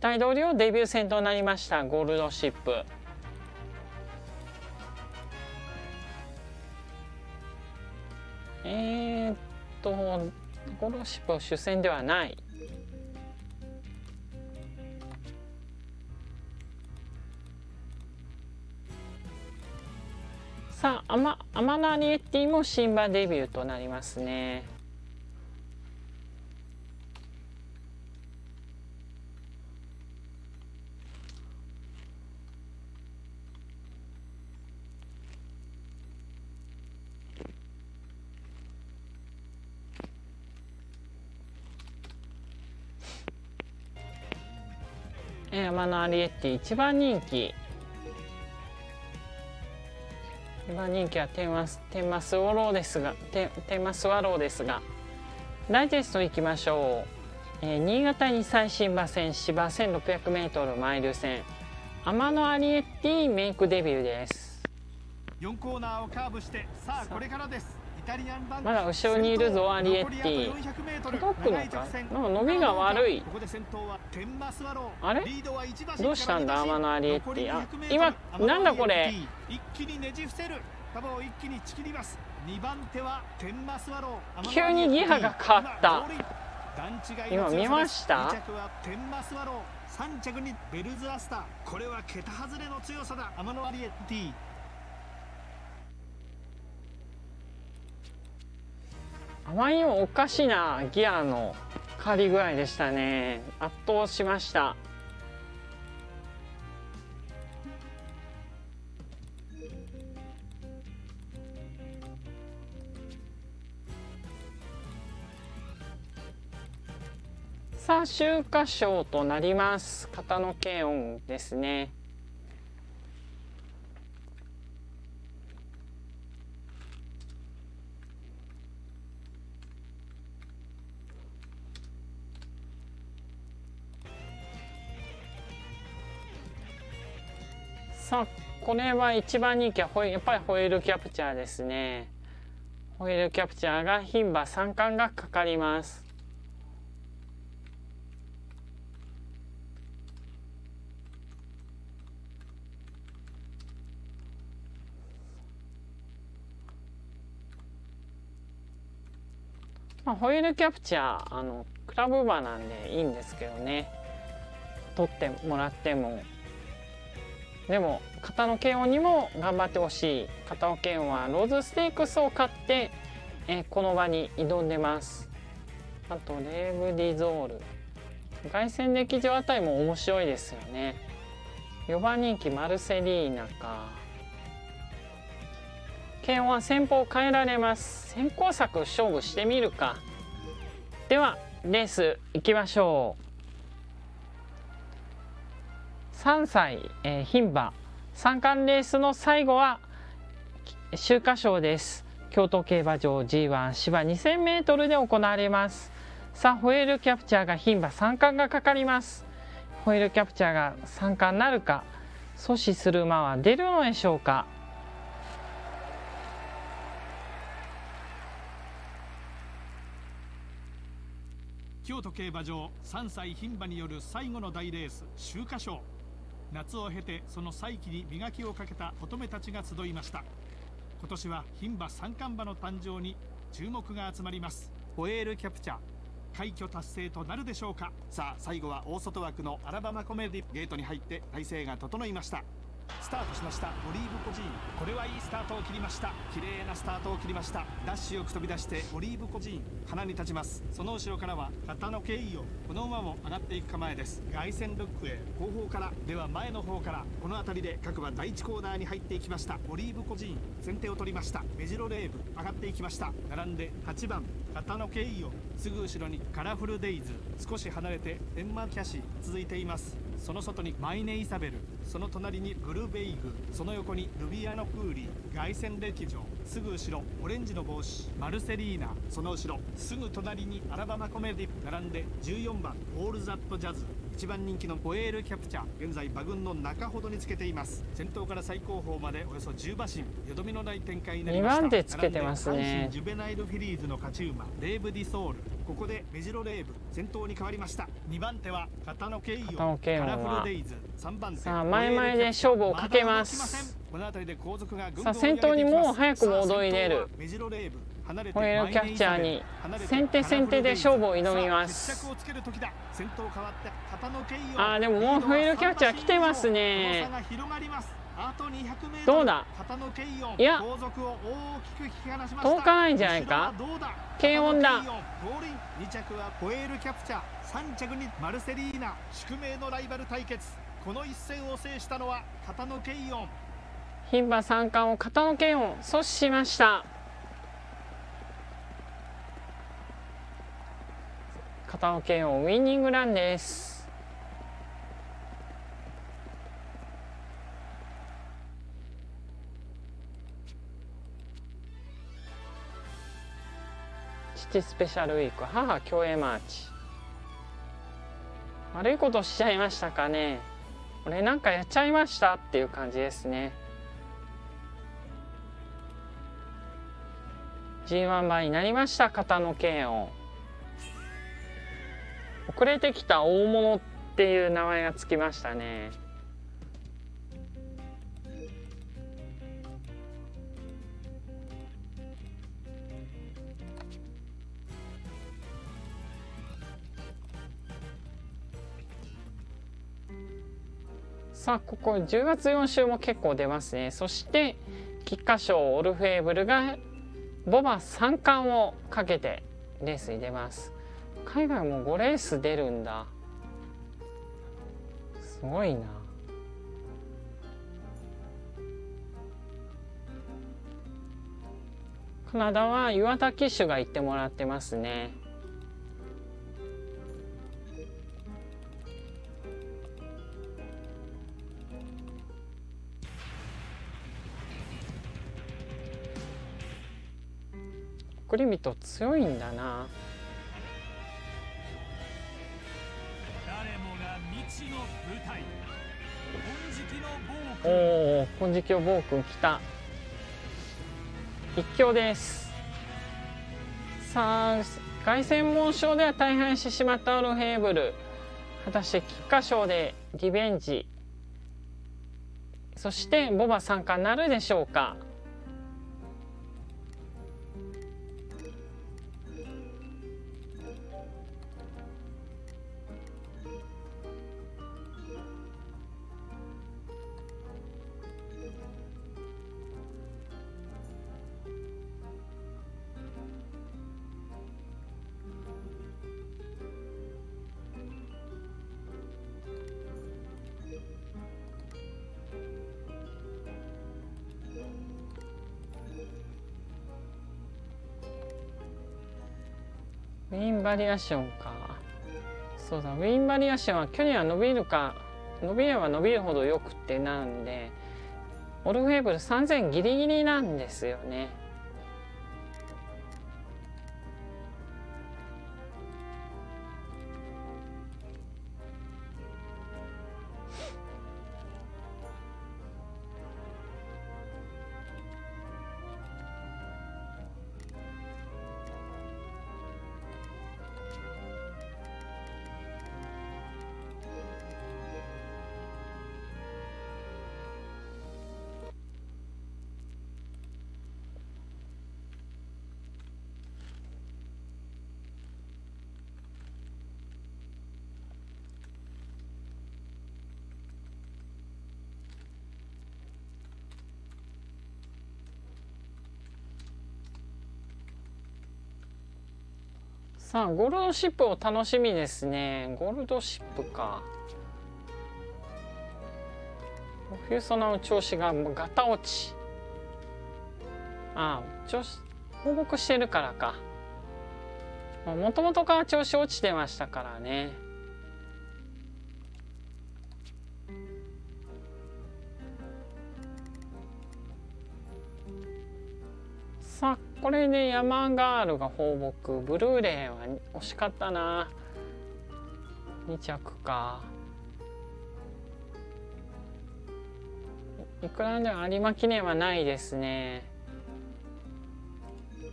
期待通りをデビュー戦となりましたゴールドシップ。えー、っとゴールドシップは主戦ではない。さあアマアマナリエッティも新馬デビューとなりますね。えー、アリエッティ一番人気。一番人気はテーマステーマスワローですがテテーマスワローですがダイジェストいきましょう、えー、新潟に最新馬戦芝 1600m マイル戦アマノアリエッティメイクデビューです。4コーナーをカーブしてさあこれからです。まだ後ろにいるぞアリエッティ。届くのか？なんか伸びが悪い。あれ？どうしたんだアマのアリエッティ。あ今なんだこれ？一気にねじ伏せる。束を一気にちきります。2番手は天マスワロー。急にギアが変わった。今見ました？2着は天マスワロー。3着にベルズアスター。これは桁外れの強さだ。アマノアリエッティあまりにもおかしなギアの変わり具合でしたね。圧倒しました。さあ秋華賞となります。型の軽音ですね。さあこれは一番人気はやっぱりホイールキャプチャーですね。ホイールキャプチャーが牝馬3冠がかかります。まあ、ホイールキャプチャーあのクラブ馬なんでいいんですけどね。取ってもらっても。でも片野慶音にも頑張ってほしい。片野慶音はローズステークスを買って、え、この場に挑んでます。あとレーブディゾール。凱旋歴場あたりも面白いですよね。4番人気マルセリーナか。慶音は先方変えられます。先行策勝負してみるか。ではレース行きましょう。3歳、えー、牝馬。三冠レースの最後は秋華賞です。京都競馬場 G1 芝 2000m で行われます。さあホエールキャプチャーが牝馬三冠がかかります。ホエールキャプチャーが三冠なるか阻止する馬は出るのでしょうか。京都競馬場3歳牝馬による最後の大レース秋華賞。夏を経てその再起に磨きをかけた乙女たちが集いました。今年は牝馬三冠馬の誕生に注目が集まります。ホエールキャプチャー。快挙達成となるでしょうか。さあ最後は大外枠のアラバマコメディ。ゲートに入って体勢が整いましたスタートしました。オリーブコジーンこれはいいスタートを切りました。綺麗なスタートを切りました。ダッシュよく飛び出してオリーブコジーン花に立ちます。その後ろからは片の経緯をこの馬も上がっていく構えです。凱旋ルックへ。後方から。では前の方から。この辺りで各馬第1コーナーに入っていきました。オリーブコジーン先手を取りました。メジロレーブ。上がっていきました。並んで8番。片の経緯をすぐ後ろにカラフルデイズ。少し離れてエンマキャシー。続いています。その外にマイネイサベル。その隣にブルルベイグその横にルビアノクーリー凱旋歴場すぐ後ろオレンジの帽子マルセリーナその後ろすぐ隣にアラバマコメディ並んで14番オールザットジャズ。1番人気のホエールキャプチャー現在馬群の中ほどにつけています。先頭から最高峰までおよそ10馬身よどみのない展開になりました。2番手つけてますね。ジュベナイルフィリーズの勝ち馬レーブ・ディソール。ここでメジロレーブ先頭に変わりました。2番手は片野慶イカラフルデイズ3番手さあ前々で勝負をかけます。この辺りで後続がさあ先頭にもう早くも躍り出る。メジロレーブホエールキャプチャーに先手先手で勝負を挑みます。あーでももうホエールキャプチャー来てますね。あと200メートルどうだ？いや。遠かないんじゃないか？後ろはどうだ。ケイオンだ片野ケイオンゴールイン2着はポエールキャプチャー。3着にマルセリーナ宿命のライバル対決。この一戦を制したのは片野ケイオン。牝馬三冠を片野剣を阻止しました片野剣をウイニングランです。父スペシャルウィーク母競泳マーチ。悪いことしちゃいましたかね。俺なんかやっちゃいましたっていう感じですね。G1 馬になりました片野慶音遅れてきた大物っていう名前がつきましたね。さあここ10月4週も結構出ますね。そして菊花賞オルフェーブルがボバ3冠をかけてレースに出ます。海外も5レース出るんだ。すごいな。カナダは岩田騎手が行ってもらってますね。送り人強いんだな。たい。金色の暴おお金色の暴君来た。一強です。さあ凱旋門賞では大敗してしまったオルフェーブル。果たして菊花賞でリベンジ。そしてボバ参加なるでしょうか。バリアションか。そうだウィンバリアションは距離は伸びるか伸びれば伸びるほどよくってなんでオルフェーブル3000ギリギリなんですよね。さあゴールドシップを楽しみですね。ゴールドシップか。フュソナの調子がガタ落ち。ああ調子放牧してるからか。もともとから調子落ちてましたからね。さあこれでヤマーガールが放牧。ブルーレイは惜しかったな。2着か。いくらでも有馬記念はないですね、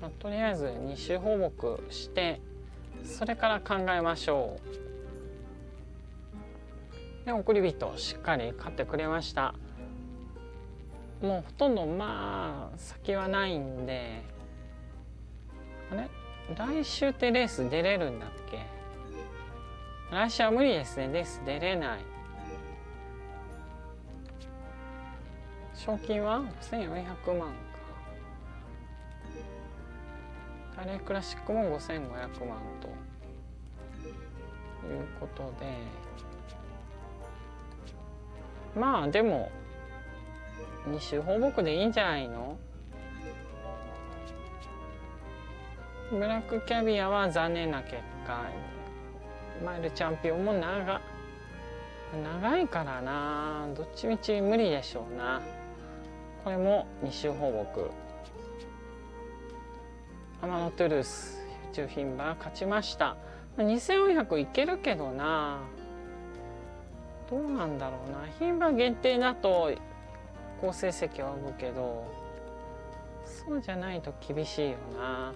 まあ、とりあえず2周放牧してそれから考えましょう。で送り人しっかり勝ってくれました。もうほとんどまあ先はないんで。あれ？来週ってレース出れるんだっけ？来週は無理ですね。レース出れない。賞金は？5400万か。タレクラシックも5500万と。いうことで。まあでも2周放牧でいいんじゃないの？ブラックキャビアは残念な結果マイルチャンピオンも長長いからな。どっちみち無理でしょうな。これも2周放牧。アマノトゥルース中牝馬勝ちました。2400いけるけどな。どうなんだろうな。牝馬限定だと好成績は追うけどそうじゃないと厳しいよな。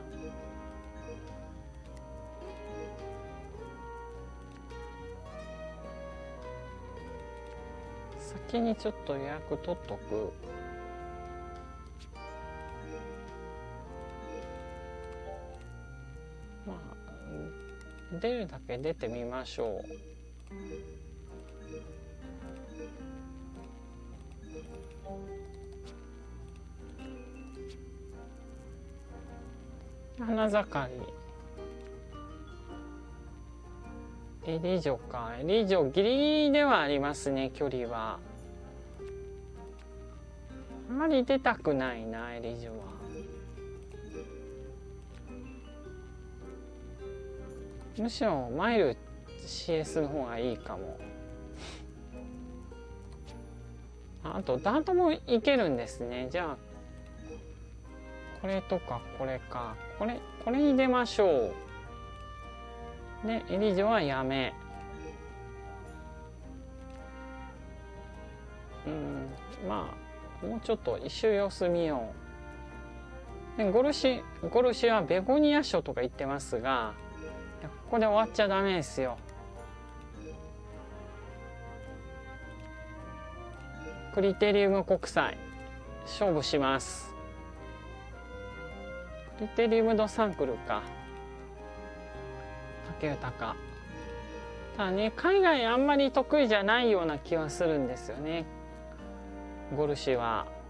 先にちょっと予約取っとく。まあ出るだけ出てみましょう。花盛り。エリジョか。エリジョギリギリではありますね距離は。あまり出たくないなエリジョは。むしろマイル CS の方がいいかも。あとダートもいけるんですね。じゃあこれとかこれか。これこれに出ましょう。でエリジョはやめ。うんまあもうちょっと一周様子見よう。でゴルシゴルシはベゴニア賞とか言ってますがここで終わっちゃダメですよ。クリテリウム国際勝負します。クリテリウムドサンクルか。竹豊。ただね海外あんまり得意じゃないような気はするんですよね。ゴルシは。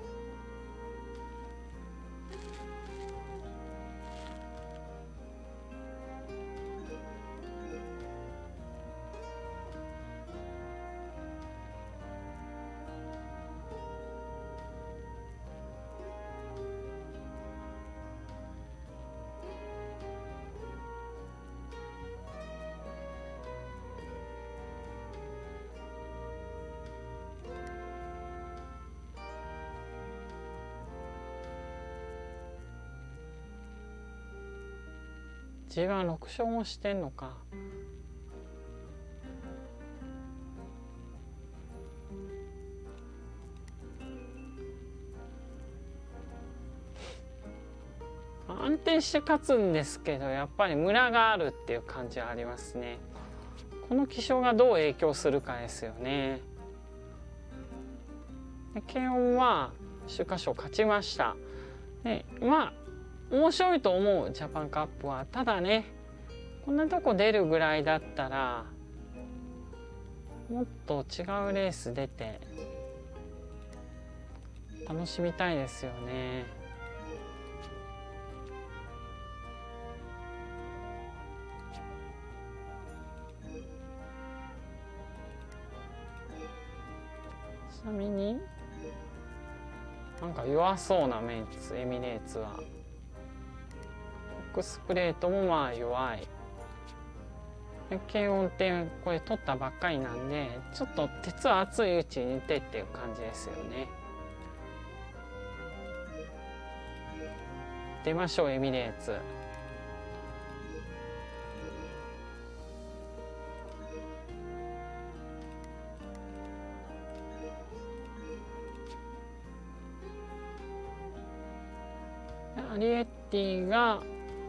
G16 勝もしてんのか。安定して勝つんですけどやっぱりムラがあるっていう感じはありますね。この気象がどう影響するかですよね。で慶応は秋華賞勝ちました。でまあ面白いと思うジャパンカップはただねこんなとこ出るぐらいだったらもっと違うレース出て楽しみたいですよね。ちなみになんか弱そうなメンツエミレーツは。ックスプレートもまあ弱い。軽音ってこれ取ったばっかりなんでちょっと鉄は熱いうちにてっていう感じですよね。出ましょうエミレーツ。アリエッティが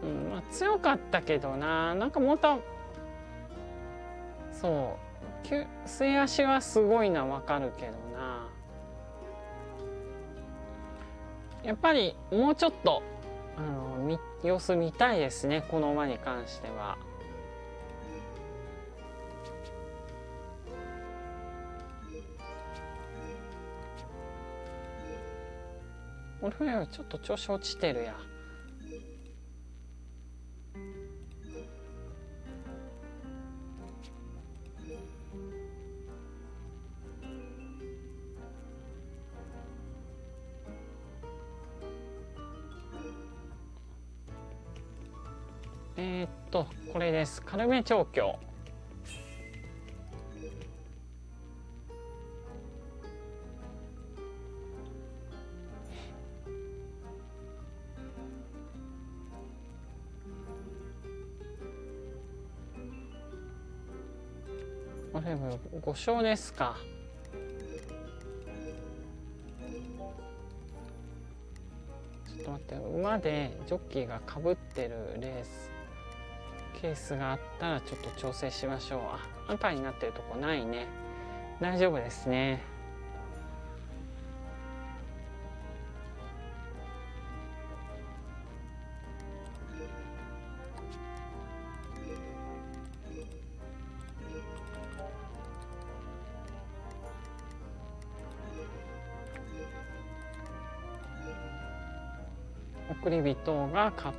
うんまあ、強かったけどな。なんかもっとそう。末足はすごいなわかるけどな。やっぱりもうちょっとあの様子見たいですねこの馬に関しては。俺はちょっと調子落ちてるや。えー、っとこれです。カルメ調教。これも5勝ですか。ちょっと待って馬でジョッキーがかぶってるレース。ケースがあったらちょっと調整しましょう。あ赤になってるとこないね。大丈夫ですね。送り人が勝っ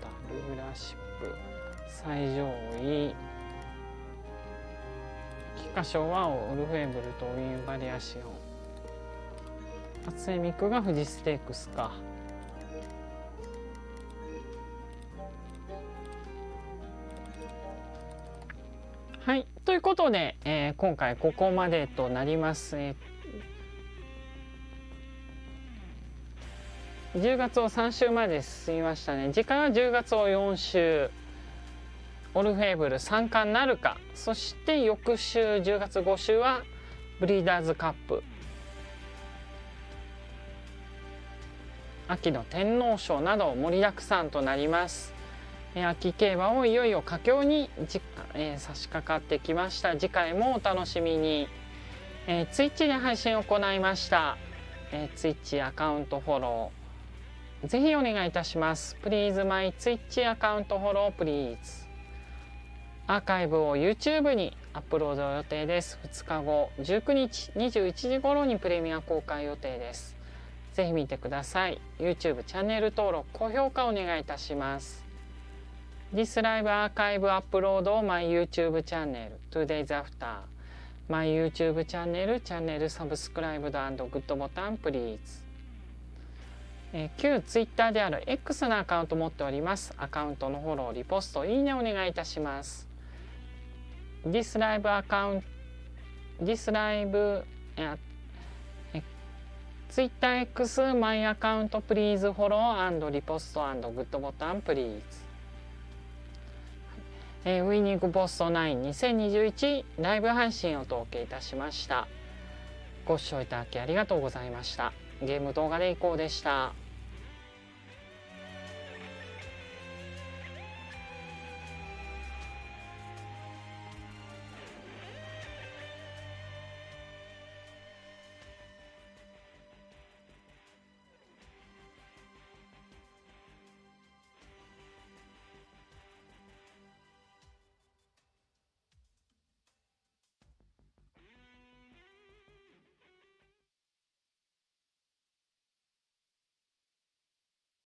たルーラーシップ。最上位。菊花賞はオルフェーブルとウィンバリアシオン。初音ミクが富士ステークスか。はい。ということで、えー今回ここまでとなります、えー10月を3週まで進みましたね。次回は10月を4週。オルフェーブル3冠なるかそして翌週10月5週はブリーダーズカップ。秋の天皇賞など盛りだくさんとなります。え秋競馬をいよいよ佳境にじ、えー差し掛かってきました。次回もお楽しみに、えー、ツイッチで配信を行いました、えー、ツイッチアカウントフォロー。ぜひお願いいたします。Please my Twitch アカウントフォロー Please。アーカイブを YouTube にアップロード予定です。2日後、19日21時頃にプレミア公開予定です。ぜひ見てください。YouTube チャンネル登録、高評価お願いいたします。This Live アーカイブアップロード My YouTube チャンネル 2days after My YouTube チャンネルチャンネルサブスクライブドグッドボタン Please え旧 Twitter である X のアカウントを持っております。アカウントのフォロー、リポスト、いいねお願いいたします。This Live アカウント、This Live、ええ TwitterX マイアカウント Please フォローリポストグッドボタン Please えーウィニングポスト92021ライブ配信をお届けいたしました。ご視聴いただきありがとうございました。ゲーム動画でいこうでした。